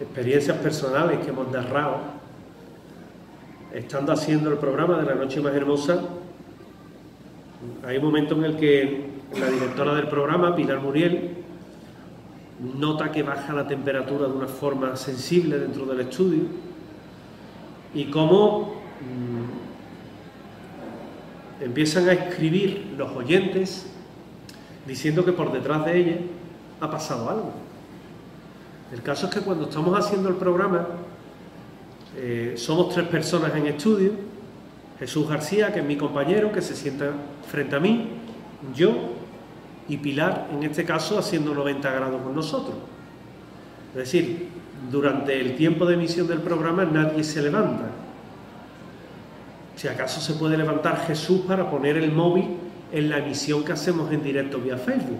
experiencias personales que hemos narrado, estando haciendo el programa de la noche más hermosa, hay un momento en el que la directora del programa, Pilar Muriel, nota que baja la temperatura de una forma sensible dentro del estudio y cómo mm, empiezan a escribir los oyentes diciendo que por detrás de ella ha pasado algo. El caso es que cuando estamos haciendo el programa, eh, somos tres personas en estudio, Jesús García, que es mi compañero, que se sienta frente a mí, yo y Pilar, en este caso, haciendo 90 grados con nosotros. Es decir, durante el tiempo de emisión del programa nadie se levanta. Si acaso se puede levantar Jesús para poner el móvil en la emisión que hacemos en directo vía Facebook,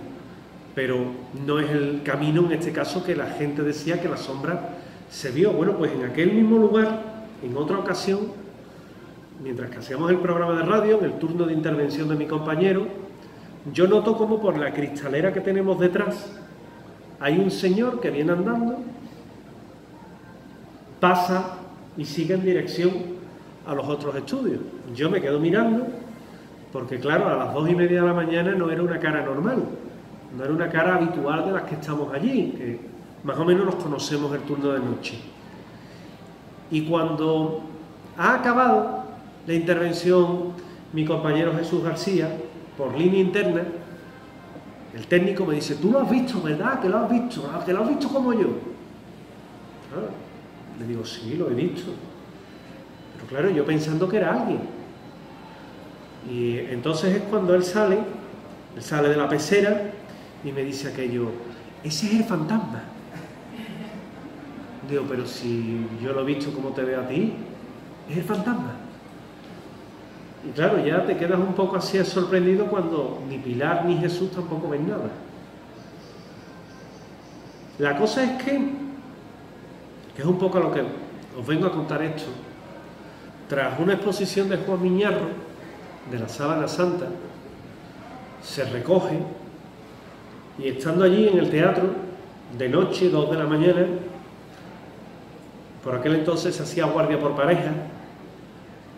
pero no es el camino en este caso que la gente decía que la sombra se vio. Bueno, pues en aquel mismo lugar, en otra ocasión, mientras que hacíamos el programa de radio, en el turno de intervención de mi compañero, yo noto como por la cristalera que tenemos detrás hay un señor que viene andando, pasa y sigue en dirección a los otros estudios. Yo me quedo mirando porque claro, a las dos y media de la mañana no era una cara normal, no era una cara habitual de las que estamos allí, que más o menos nos conocemos el turno de noche. Y cuando ha acabado la intervención mi compañero Jesús García, por línea interna, el técnico me dice, tú lo has visto, ¿verdad? Que lo has visto, que lo has visto como yo. Ah, le digo, sí, lo he visto. Pero claro, yo pensando que era alguien. Y entonces es cuando él sale, él sale de la pecera y me dice aquello, ese es el fantasma. Digo, pero si yo lo he visto como te veo a ti, es el fantasma. Y claro, ya te quedas un poco así sorprendido cuando ni Pilar ni Jesús tampoco ven nada. La cosa es que, que es un poco a lo que os vengo a contar esto, tras una exposición de Juan Miñarro, de la Sábana Santa, se recoge y estando allí en el teatro, de noche, dos de la mañana, por aquel entonces se hacía guardia por pareja,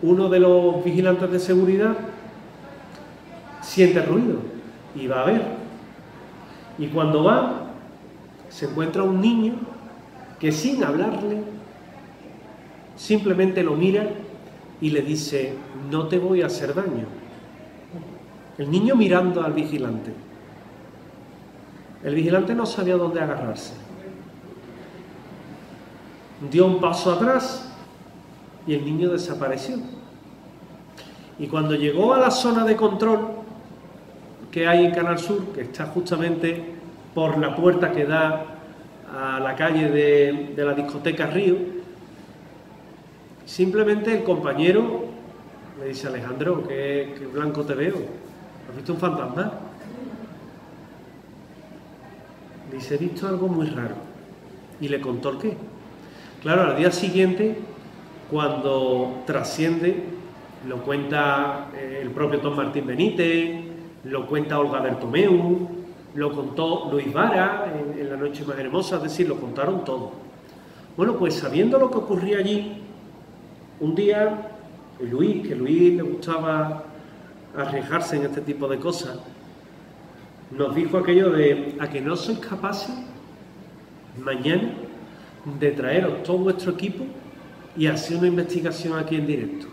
uno de los vigilantes de seguridad siente ruido y va a ver. Y cuando va, se encuentra un niño que sin hablarle, simplemente lo mira y le dice, no te voy a hacer daño. El niño mirando al vigilante. El vigilante no sabía dónde agarrarse. Dio un paso atrás y el niño desapareció. Y cuando llegó a la zona de control que hay en Canal Sur, que está justamente por la puerta que da a la calle de, la discoteca Río, simplemente el compañero me dice Alejandro, qué blanco te veo, ¿has visto un fantasma? Dice, he visto algo muy raro. Y le contó el qué. Claro, al día siguiente, cuando trasciende, lo cuenta eh, el propio Tom Martín Benítez, lo cuenta Olga Bertomeu, lo contó Luis Vara en, La Noche Más Hermosa, es decir, lo contaron todo. Bueno, pues sabiendo lo que ocurría allí, un día Luis, que Luis le gustaba arriesgarse en este tipo de cosas, nos dijo aquello de a que no sois capaces mañana de traeros todo vuestro equipo y hacer una investigación aquí en directo.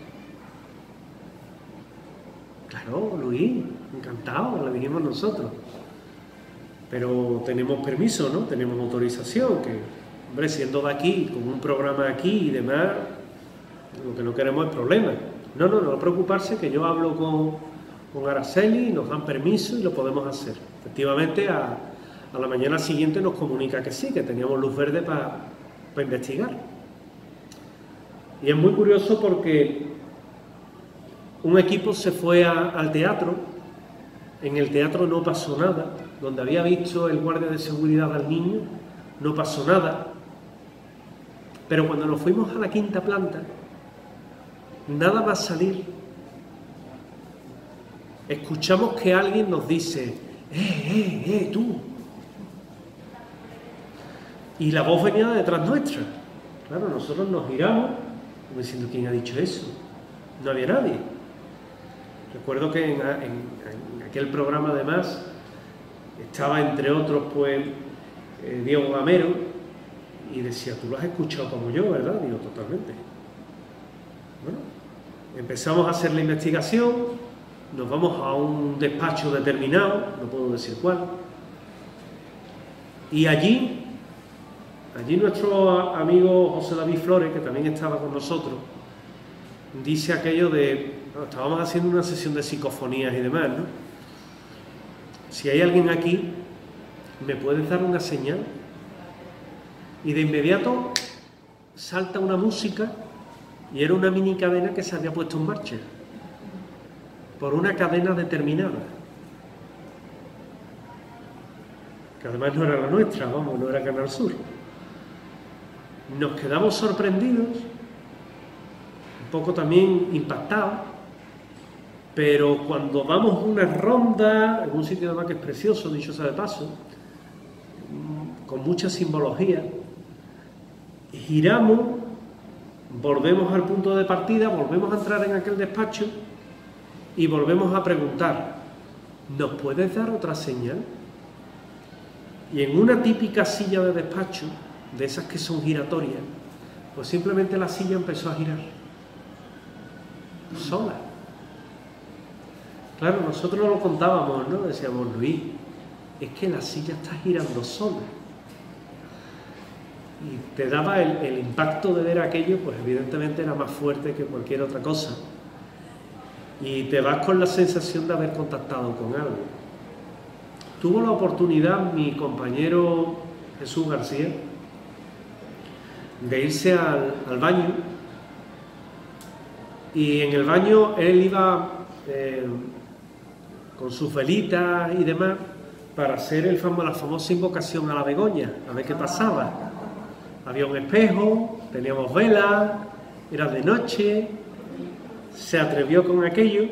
Claro, Luis, encantado, lo dijimos nosotros. Pero tenemos permiso, ¿no? Tenemos autorización, que, hombre, siendo de aquí, con un programa aquí y demás, lo que no queremos es problemas. No, no, no preocuparse que yo hablo con, con Araceli, nos dan permiso y lo podemos hacer. Efectivamente, a, la mañana siguiente nos comunica que sí, que teníamos luz verde para investigar. Y es muy curioso porque un equipo se fue al teatro, en el teatro no pasó nada, donde había visto el guardia de seguridad al niño, no pasó nada, pero cuando nos fuimos a la quinta planta, nada más salir, escuchamos que alguien nos dice, ¡eh, eh, eh, tú! Y la voz venía detrás nuestra. Claro, nosotros nos giramos, como diciendo, ¿quién ha dicho eso? No había nadie. Recuerdo que en, aquel programa además estaba entre otros pues eh, Diego Gamero y decía, tú lo has escuchado como yo, ¿verdad? Digo, totalmente. Bueno, empezamos a hacer la investigación, nos vamos a un despacho determinado, no puedo decir cuál, y allí, allí nuestro amigo José David Flores, que también estaba con nosotros, dice aquello de, estábamos haciendo una sesión de psicofonías y demás, ¿no? Si hay alguien aquí, ¿me puedes dar una señal? Y de inmediato salta una música y era una mini cadena que se había puesto en marcha por una cadena determinada, que además no era la nuestra, vamos, no era Canal Sur. Nos quedamos sorprendidos, un poco también impactados, pero cuando vamos una ronda, en un sitio además que es precioso, dicho sea de paso, con mucha simbología, giramos, volvemos al punto de partida, volvemos a entrar en aquel despacho y volvemos a preguntar, ¿nos puedes dar otra señal? Y en una típica silla de despacho, de esas que son giratorias, pues simplemente la silla empezó a girar. Sola. Claro, nosotros lo contábamos, ¿no? Decíamos, Luis, es que la silla está girando sola. Y te daba el, el impacto de ver aquello, pues evidentemente era más fuerte que cualquier otra cosa y te vas con la sensación de haber contactado con algo. Tuvo la oportunidad mi compañero Jesús García de irse al, baño y en el baño él iba eh, con sus velitas y demás para hacer el la famosa invocación a la Begoña, a ver qué pasaba. Había un espejo, teníamos velas, era de noche, se atrevió con aquello,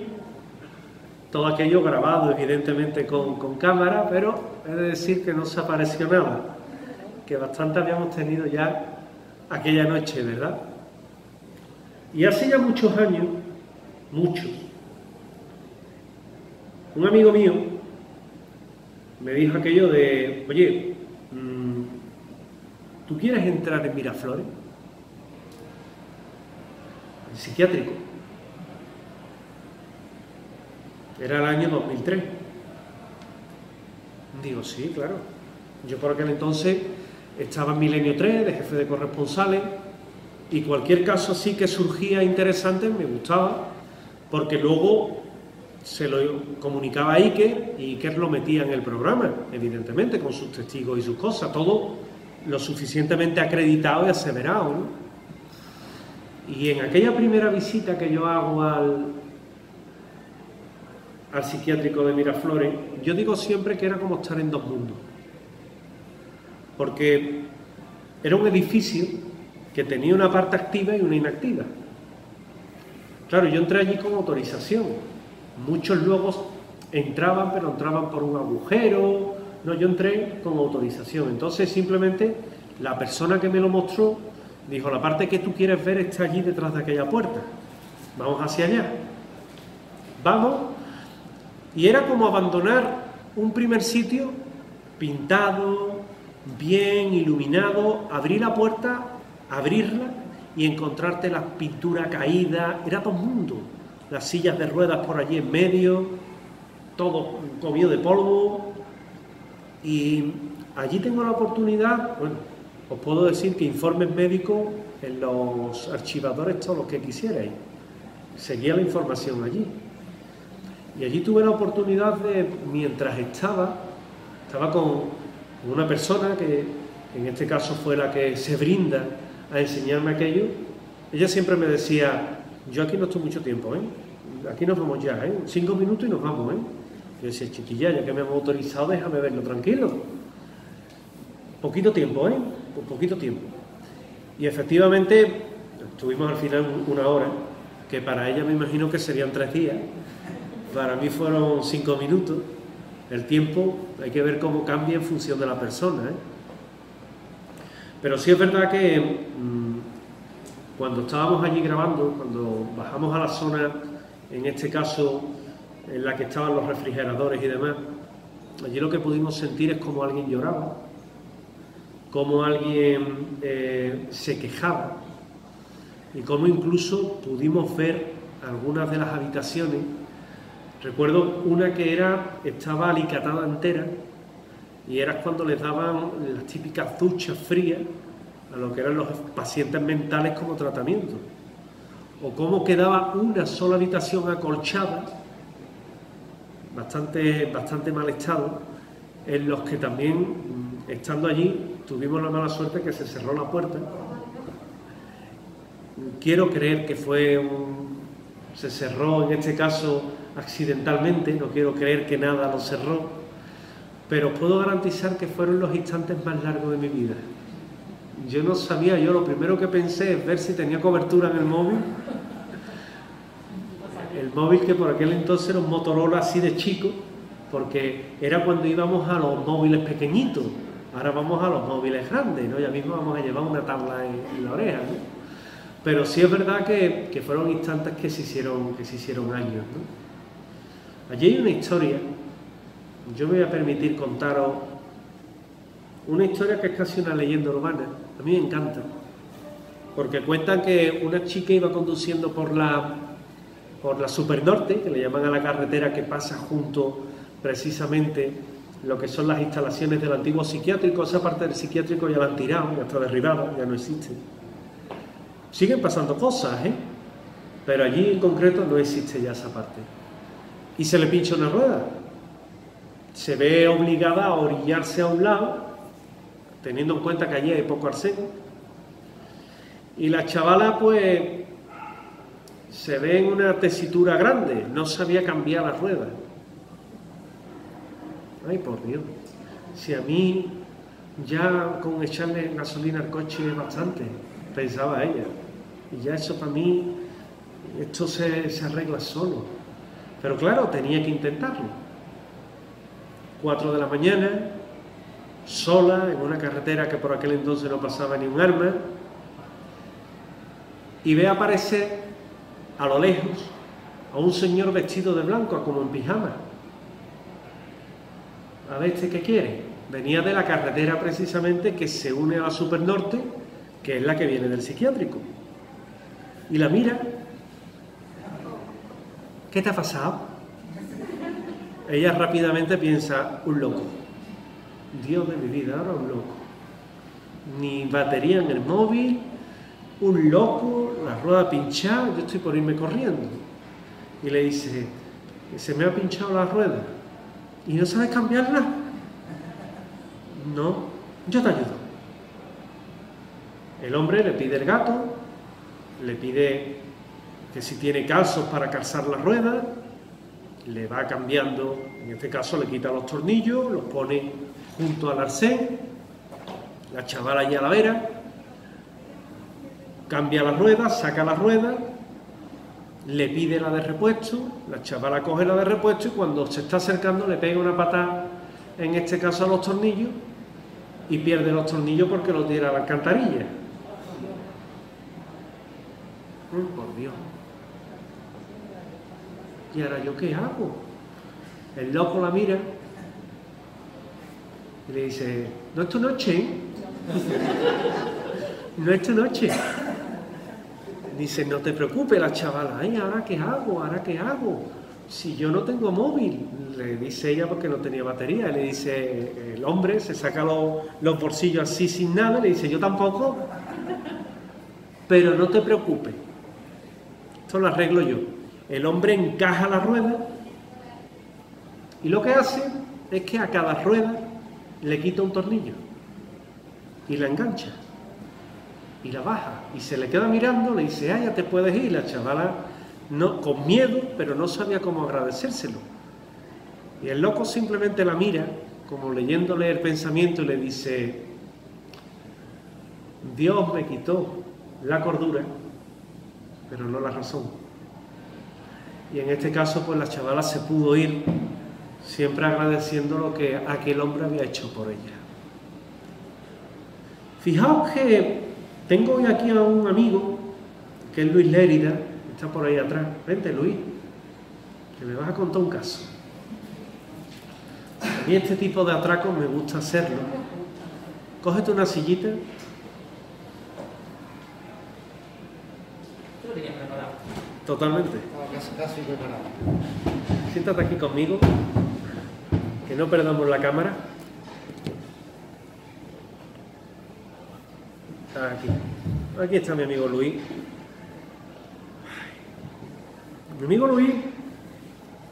todo aquello grabado evidentemente con, cámara, pero he de decir que no se apareció nada, que bastante habíamos tenido ya aquella noche, ¿verdad? Y hace ya muchos años, muchos, un amigo mío me dijo aquello de, oye, mm, ¿tú quieres entrar en Miraflores? El psiquiátrico. Era el año 2003. Digo, sí, claro. Yo por aquel entonces estaba en Milenio 3, de jefe de corresponsales, y cualquier caso así que surgía interesante me gustaba, porque luego se lo comunicaba a Iker y Iker lo metía en el programa, evidentemente, con sus testigos y sus cosas, todo lo suficientemente acreditado y aseverado. Y en aquella primera visita que yo hago al, al psiquiátrico de Miraflores, yo digo siempre que era como estar en dos mundos. Porque era un edificio que tenía una parte activa y una inactiva. Claro, yo entré allí con autorización. Muchos luego entraban, pero entraban por un agujero. No, yo entré con autorización. Entonces simplemente la persona que me lo mostró dijo, la parte que tú quieres ver está allí detrás de aquella puerta. Vamos hacia allá. Vamos. Y era como abandonar un primer sitio pintado, bien iluminado, abrir la puerta, abrirla y encontrarte las pinturas caídas, era todo mundo, las sillas de ruedas por allí en medio, todo comido de polvo. Y allí tengo la oportunidad, bueno, os puedo decir que informes médicos en los archivadores, todos los que quisierais. Seguía la información allí. Y allí tuve la oportunidad de, mientras estaba, estaba con una persona que en este caso fue la que se brinda a enseñarme aquello, ella siempre me decía, yo aquí no estoy mucho tiempo, ¿eh? aquí nos vamos ya, ¿eh? cinco minutos y nos vamos. ¿eh? Yo decía, chiquilla, ya que me hemos autorizado, déjame verlo tranquilo. Poquito tiempo, ¿eh? Por poquito tiempo. Y efectivamente, estuvimos al final una hora, que para ella me imagino que serían tres días. Para mí fueron cinco minutos. El tiempo hay que ver cómo cambia en función de la persona. ¿eh? Pero sí es verdad que mm, cuando estábamos allí grabando, cuando bajamos a la zona, en este caso en la que estaban los refrigeradores y demás, allí lo que pudimos sentir es como alguien lloraba, como alguien eh, se quejaba y como incluso pudimos ver algunas de las habitaciones. Recuerdo una que era, estaba alicatada entera y era cuando les daban las típicas duchas frías a lo que eran los pacientes mentales como tratamiento. O cómo quedaba una sola habitación acolchada, bastante, bastante mal estado, en los que también, mm, estando allí, tuvimos la mala suerte que se cerró la puerta. Quiero creer que fue un, se cerró en este caso accidentalmente, no quiero creer que nada lo cerró, pero puedo garantizar que fueron los instantes más largos de mi vida. Yo no sabía, yo lo primero que pensé es ver si tenía cobertura en el móvil. El móvil que por aquel entonces era un Motorola así de chico, porque era cuando íbamos a los móviles pequeñitos. Ahora vamos a los móviles grandes, ¿no? Ya mismo vamos a llevar una tabla en, la oreja, ¿no? Pero sí es verdad que, que, fueron instantes que se hicieron, que se hicieron años, ¿no? Allí hay una historia yo me voy a permitir contaros una historia que es casi una leyenda urbana. A mí me encanta. Porque cuentan que una chica iba conduciendo por la, por la Supernorte, que le llaman a la carretera que pasa junto precisamente lo que son las instalaciones del antiguo psiquiátrico. Esa parte del psiquiátrico ya la han tirado, ya está derribada, ya no existe. Siguen pasando cosas, ¿eh? Pero allí en concreto no existe ya esa parte. Y se le pincha una rueda se ve obligada a orillarse a un lado, teniendo en cuenta que allí hay poco arsénico. Y la chavala, pues, se ve en una tesitura grande, no sabía cambiar las ruedas. Ay, por Dios, si a mí ya con echarle gasolina al coche es bastante, pensaba ella. Y ya eso para mí, esto se, se arregla solo. Pero claro, tenía que intentarlo. 4 de la mañana, sola, en una carretera que por aquel entonces no pasaba ni un arma, y ve aparecer a lo lejos a un señor vestido de blanco, como en pijama. A ver, ¿este qué quiere? Venía de la carretera precisamente que se une a la Supernorte, que es la que viene del psiquiátrico. Y la mira. ¿Qué te ha pasado? ella rápidamente piensa, un loco. Dios de mi vida, ahora un loco. Ni batería en el móvil, un loco, la rueda pinchada, yo estoy por irme corriendo. y le dice, se me ha pinchado la rueda y no sabes cambiarla. No, yo te ayudo. El hombre le pide el gato, le pide que si tiene calzos para calzar la rueda, le va cambiando, en este caso le quita los tornillos, los pone junto al arcén, la chavala allí a la vera, cambia la rueda, saca la rueda, le pide la de repuesto, la chavala coge la de repuesto y cuando se está acercando le pega una patada, en este caso a los tornillos, y pierde los tornillos porque los tira a la alcantarilla. Por Dios. ¿Y ahora yo qué hago? El loco la mira y le dice, no es tu noche, no es tu noche. Dice, no te preocupes la chavala, ay, ¿ahora qué hago? ¿Ahora qué hago? Si yo no tengo móvil, le dice ella porque no tenía batería, le dice el hombre, se saca los, los bolsillos así sin nada, le dice, yo tampoco, pero no te preocupes, esto lo arreglo yo. El hombre encaja la rueda y lo que hace es que a cada rueda le quita un tornillo y la engancha y la baja y se le queda mirando, le dice, ah, ya te puedes ir. La chavala, no, con miedo, pero no sabía cómo agradecérselo. Y el loco simplemente la mira, como leyéndole el pensamiento, y le dice, Dios me quitó la cordura, pero no la razón. Y en este caso, pues la chavala se pudo ir, siempre agradeciendo lo que aquel hombre había hecho por ella. Fijaos que tengo hoy aquí a un amigo, que es Luis Lérida, está por ahí atrás. Vente, Luis, que me vas a contar un caso. A mí este tipo de atracos me gusta hacerlo. Cógete una sillita. Totalmente. Casi preparado. Siéntate aquí conmigo, que no perdamos la cámara. Aquí. Aquí está mi amigo Luis. Mi amigo Luis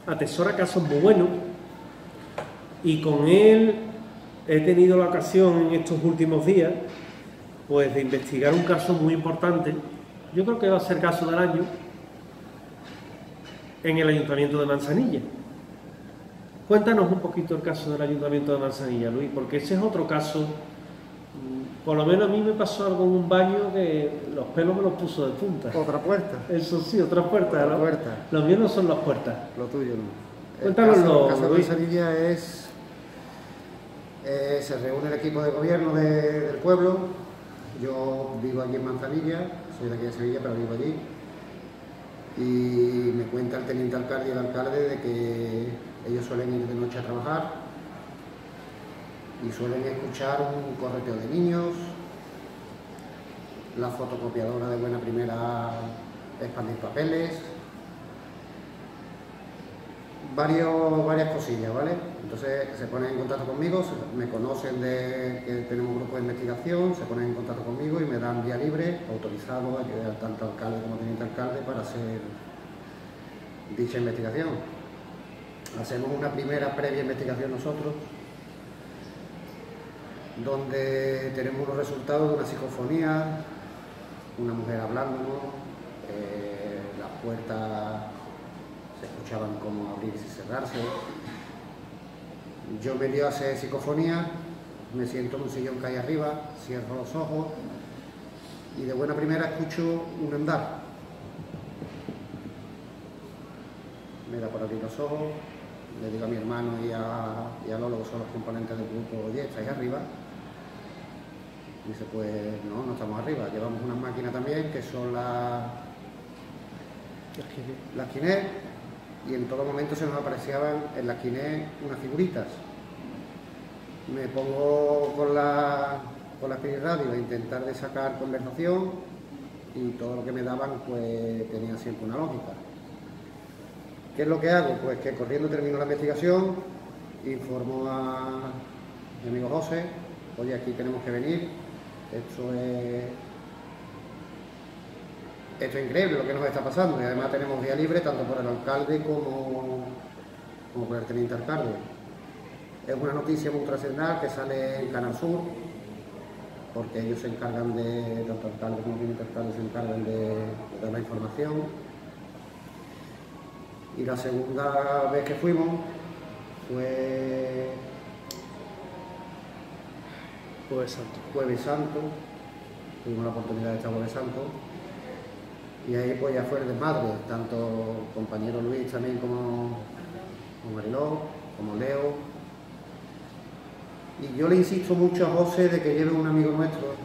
atesora casos muy buenos y con él he tenido la ocasión en estos últimos días pues de investigar un caso muy importante. Yo creo que va a ser caso del año en el Ayuntamiento de Manzanilla. Cuéntanos un poquito el caso del Ayuntamiento de Manzanilla, Luis, porque ese es otro caso por lo menos a mí me pasó algo en un baño que los pelos me los puso de punta. Otra puerta. Eso sí, otra puerta. Otra puerta. Los míos no son las puertas. Lo tuyo no. Cuéntanos el caso, Luis. de Sevilla es... eh, se reúne el equipo de gobierno de- del pueblo. Yo vivo aquí en Manzanilla, soy de aquí de Sevilla, pero vivo allí. Y me cuenta el teniente alcalde y el alcalde de que ellos suelen ir de noche a trabajar y suelen escuchar un correteo de niños, la fotocopiadora de buena primera expandir papeles, varios, varias cosillas, ¿vale? Entonces se ponen en contacto conmigo, me conocen de que tenemos un grupo de investigación, se ponen en contacto conmigo y me dan vía libre, autorizado tanto alcalde como teniente alcalde para hacer dicha investigación. Hacemos una primera previa investigación nosotros, donde tenemos unos resultados de una psicofonía, una mujer hablándonos, eh, las puertas se escuchaban como abrirse y cerrarse. Yo me dio a hacer psicofonía, me siento en un sillón que hay arriba, cierro los ojos y de buena primera escucho un andar. Me da por abrir los ojos, le digo a mi hermano y a, y a Lolo, que son los componentes del grupo, oye, ¿estáis arriba? Dice, pues no, no estamos arriba, llevamos unas máquinas también que son las las Kinect y en todo momento se nos aparecían en las Kinect unas figuritas. Me pongo con la, con la Radio a intentar de sacar conversación y todo lo que me daban pues tenía siempre una lógica. ¿Qué es lo que hago? Pues que corriendo termino la investigación, informo a mi amigo José, oye aquí tenemos que venir, esto es esto es increíble lo que nos está pasando y además tenemos día libre tanto por el alcalde como, como por el teniente alcalde. Es una noticia muy trascendental que sale en Canal Sur, porque ellos se encargan de, tanto alcalde como teniente alcalde se encargan de, de dar la información. Y la segunda vez que fuimos fue Jueves Santo. Jueves Santo, tuvimos la oportunidad de estar Jueves Santo, y ahí pues ya fue el desmadre, tanto compañero Luis también como, como Mariló, como Leo. Y yo le insisto mucho a José de que lleve un amigo nuestro,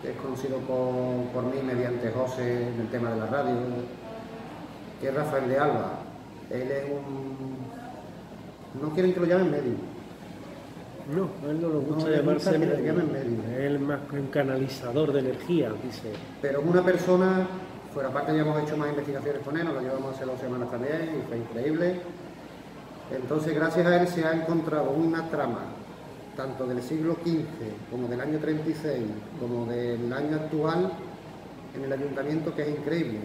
que es conocido por, mí mediante José en el tema de la radio, que es Rafael de Alba. Él es un... No quieren que lo llamen médico. No, a él no le No, gusta le llamarse médico. Él es más un canalizador de energía, dice. Pero una persona, fuera parte ya hemos hecho más investigaciones con él, nos lo llevamos hace dos semanas también y fue increíble. Entonces, gracias a él se ha encontrado una trama, tanto del siglo XV como del año 36, como del año actual, en el ayuntamiento que es increíble,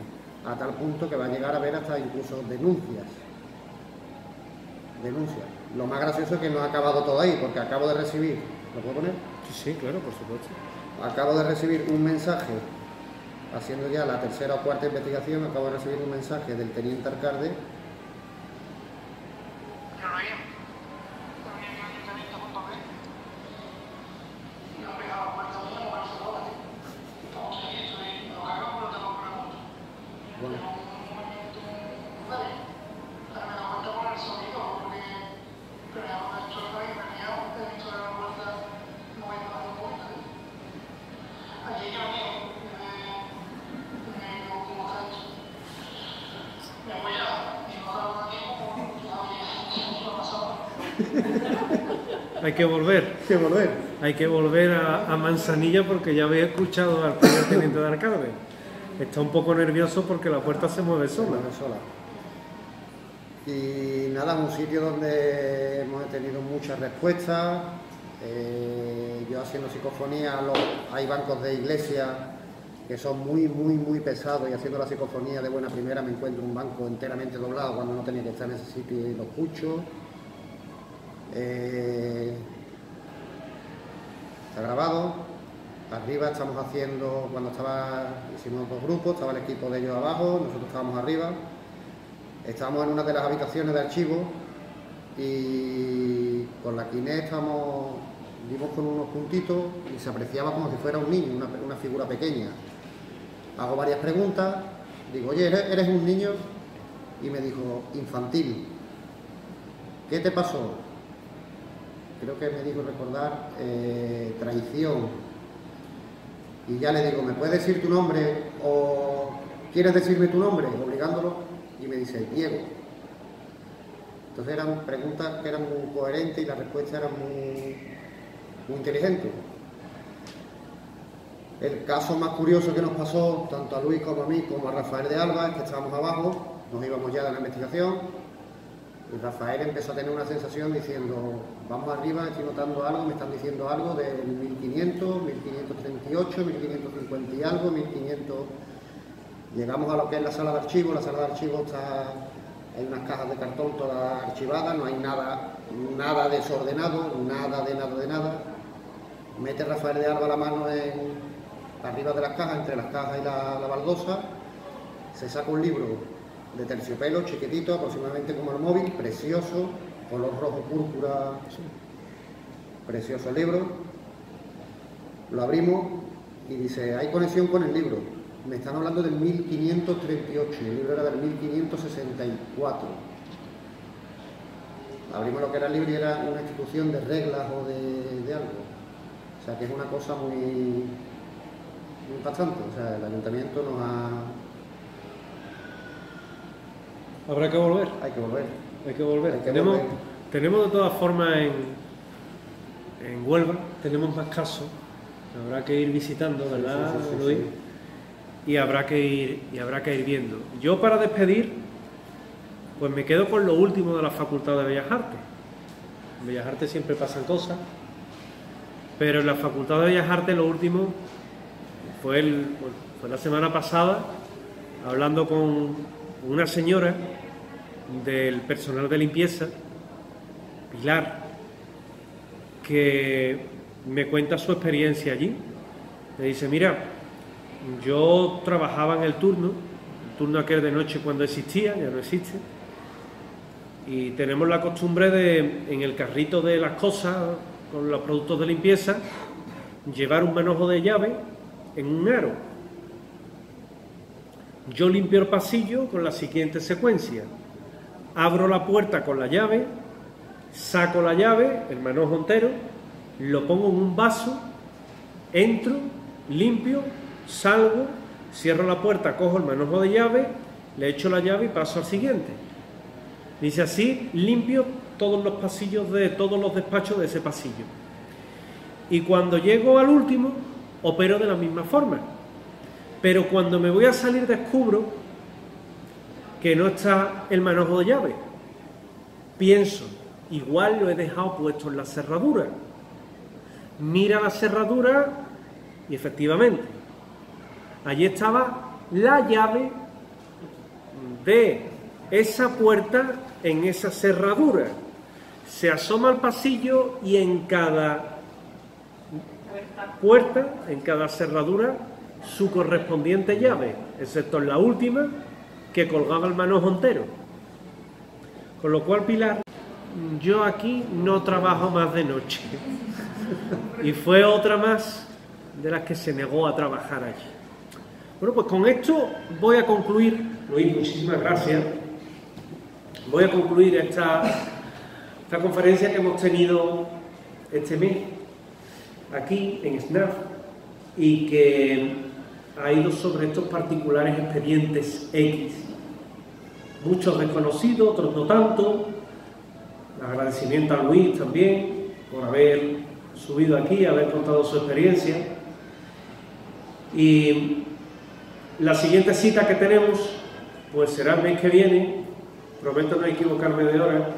a tal punto que va a llegar a haber hasta incluso denuncias. Denuncias. Lo más gracioso es que no ha acabado todo ahí, porque acabo de recibir, ¿lo puedo poner? Sí, sí, claro, por supuesto. Acabo de recibir un mensaje, haciendo ya la tercera o cuarta investigación, acabo de recibir un mensaje del teniente alcalde Hay que volver. hay que volver. Hay que volver a, a Manzanilla porque ya había escuchado al primer teniente de alcalde. Está un poco nervioso porque la puerta se mueve sola. Sola, sola. Y nada, un sitio donde hemos tenido muchas respuestas. Eh, yo haciendo psicofonía, los- hay bancos de iglesia que son muy, muy, muy pesados y haciendo la psicofonía de buena primera me encuentro un banco enteramente doblado cuando no tenía que estar en ese sitio y lo escucho. Eh, está grabado. Arriba estamos haciendo, cuando estaba, hicimos dos grupos, estaba el equipo de ellos abajo, nosotros estábamos arriba. Estábamos en una de las habitaciones de archivo y con la Kinect estamos, dimos con unos puntitos y se apreciaba como si fuera un niño, una, figura pequeña. Hago varias preguntas, digo, oye, ¿eres, eres un niño? Y me dijo, infantil. ¿Qué te pasó? Creo que me dijo recordar eh, traición. Y ya le digo, ¿me puedes decir tu nombre o quieres decirme tu nombre? Obligándolo. Y me dice, Diego. Entonces eran preguntas que eran muy coherentes y las respuestas eran muy, muy inteligentes. El caso más curioso que nos pasó, tanto a Luis como a mí, como a Rafael de Alba, es que estábamos abajo, nos íbamos ya de la investigación, y Rafael empezó a tener una sensación diciendo, vamos arriba, estoy notando algo, me están diciendo algo del 1500, 1538, 1550 y algo, 1500... Llegamos a lo que es la sala de archivo, la sala de archivo está, hay unas cajas de cartón todas archivadas, no hay nada, nada desordenado, nada de nada de nada. Mete Rafael de Alba la mano en, arriba de las cajas, entre las cajas y la, la baldosa, se saca un libro de terciopelo chiquitito, aproximadamente como el móvil, precioso, color rojo púrpura, precioso el libro. Lo abrimos y dice, hay conexión con el libro. Me están hablando del 1538, y el libro era del 1564. Abrimos lo que era el libro y era una institución de reglas o de, de algo. O sea que es una cosa muy, muy impactante. O sea, el ayuntamiento nos ha... Habrá que volver. Hay que volver. Hay que volver. Hay que tenemos, volver. tenemos de todas formas en, en Huelva, tenemos más casos. Habrá que ir visitando, ¿verdad, sí, sí, sí, Luis? sí. Y habrá que ir, y habrá que ir viendo. Yo para despedir, pues me quedo con lo último de la Facultad de Bellas Artes. En Bellas Artes siempre pasan cosas, pero en la Facultad de Bellas Artes lo último fue, el, fue la semana pasada hablando con una señora del personal de limpieza, Pilar, que me cuenta su experiencia allí. Me dice, mira, yo trabajaba en el turno, el turno aquel de noche cuando existía, ya no existe, y tenemos la costumbre de, en el carrito de las cosas, con los productos de limpieza, llevar un manojo de llave en un aro. Yo limpio el pasillo con la siguiente secuencia. Abro la puerta con la llave, saco la llave, el manojo entero, lo pongo en un vaso, entro, limpio, salgo, cierro la puerta, cojo el manojo de llave, le echo la llave y paso al siguiente. Dice así, limpio todos los pasillos de todos los despachos de ese pasillo. Y cuando llego al último, opero de la misma forma. Pero cuando me voy a salir descubro que no está el manojo de llave. Pienso, igual lo he dejado puesto en la cerradura. Mira la cerradura y efectivamente, allí estaba la llave de esa puerta en esa cerradura. Se asoma al pasillo y en cada puerta, en cada cerradura, su correspondiente llave, excepto en la última, que colgaba el manojo entero. Con lo cual, Pilar, yo aquí no trabajo más de noche. Y fue otra más de las que se negó a trabajar allí. Bueno, pues con esto voy a concluir. Luis, muchísimas gracias. Voy a concluir esta, esta conferencia que hemos tenido este mes aquí en SNAF y que ha ido sobre estos particulares expedientes X. Muchos desconocidos, otros no tanto. Agradecimiento a Luis también por haber subido aquí, haber contado su experiencia. Y la siguiente cita que tenemos, pues será el mes que viene, prometo no equivocarme de hora,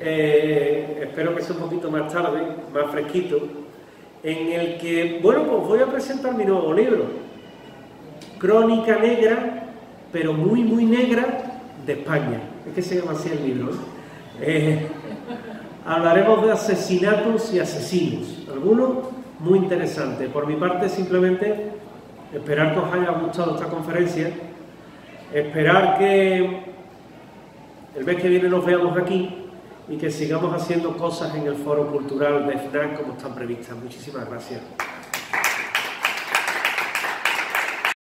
eh, espero que sea un poquito más tarde, más fresquito, en el que, bueno, pues voy a presentar mi nuevo libro, Crónica Negra, pero muy, muy negra España. Es que se llama así el libro. Eh, hablaremos de asesinatos y asesinos, algunos muy interesantes. Por mi parte, simplemente esperar que os haya gustado esta conferencia, esperar que el mes que viene nos veamos aquí y que sigamos haciendo cosas en el Foro Cultural de FNAC como están previstas. Muchísimas gracias.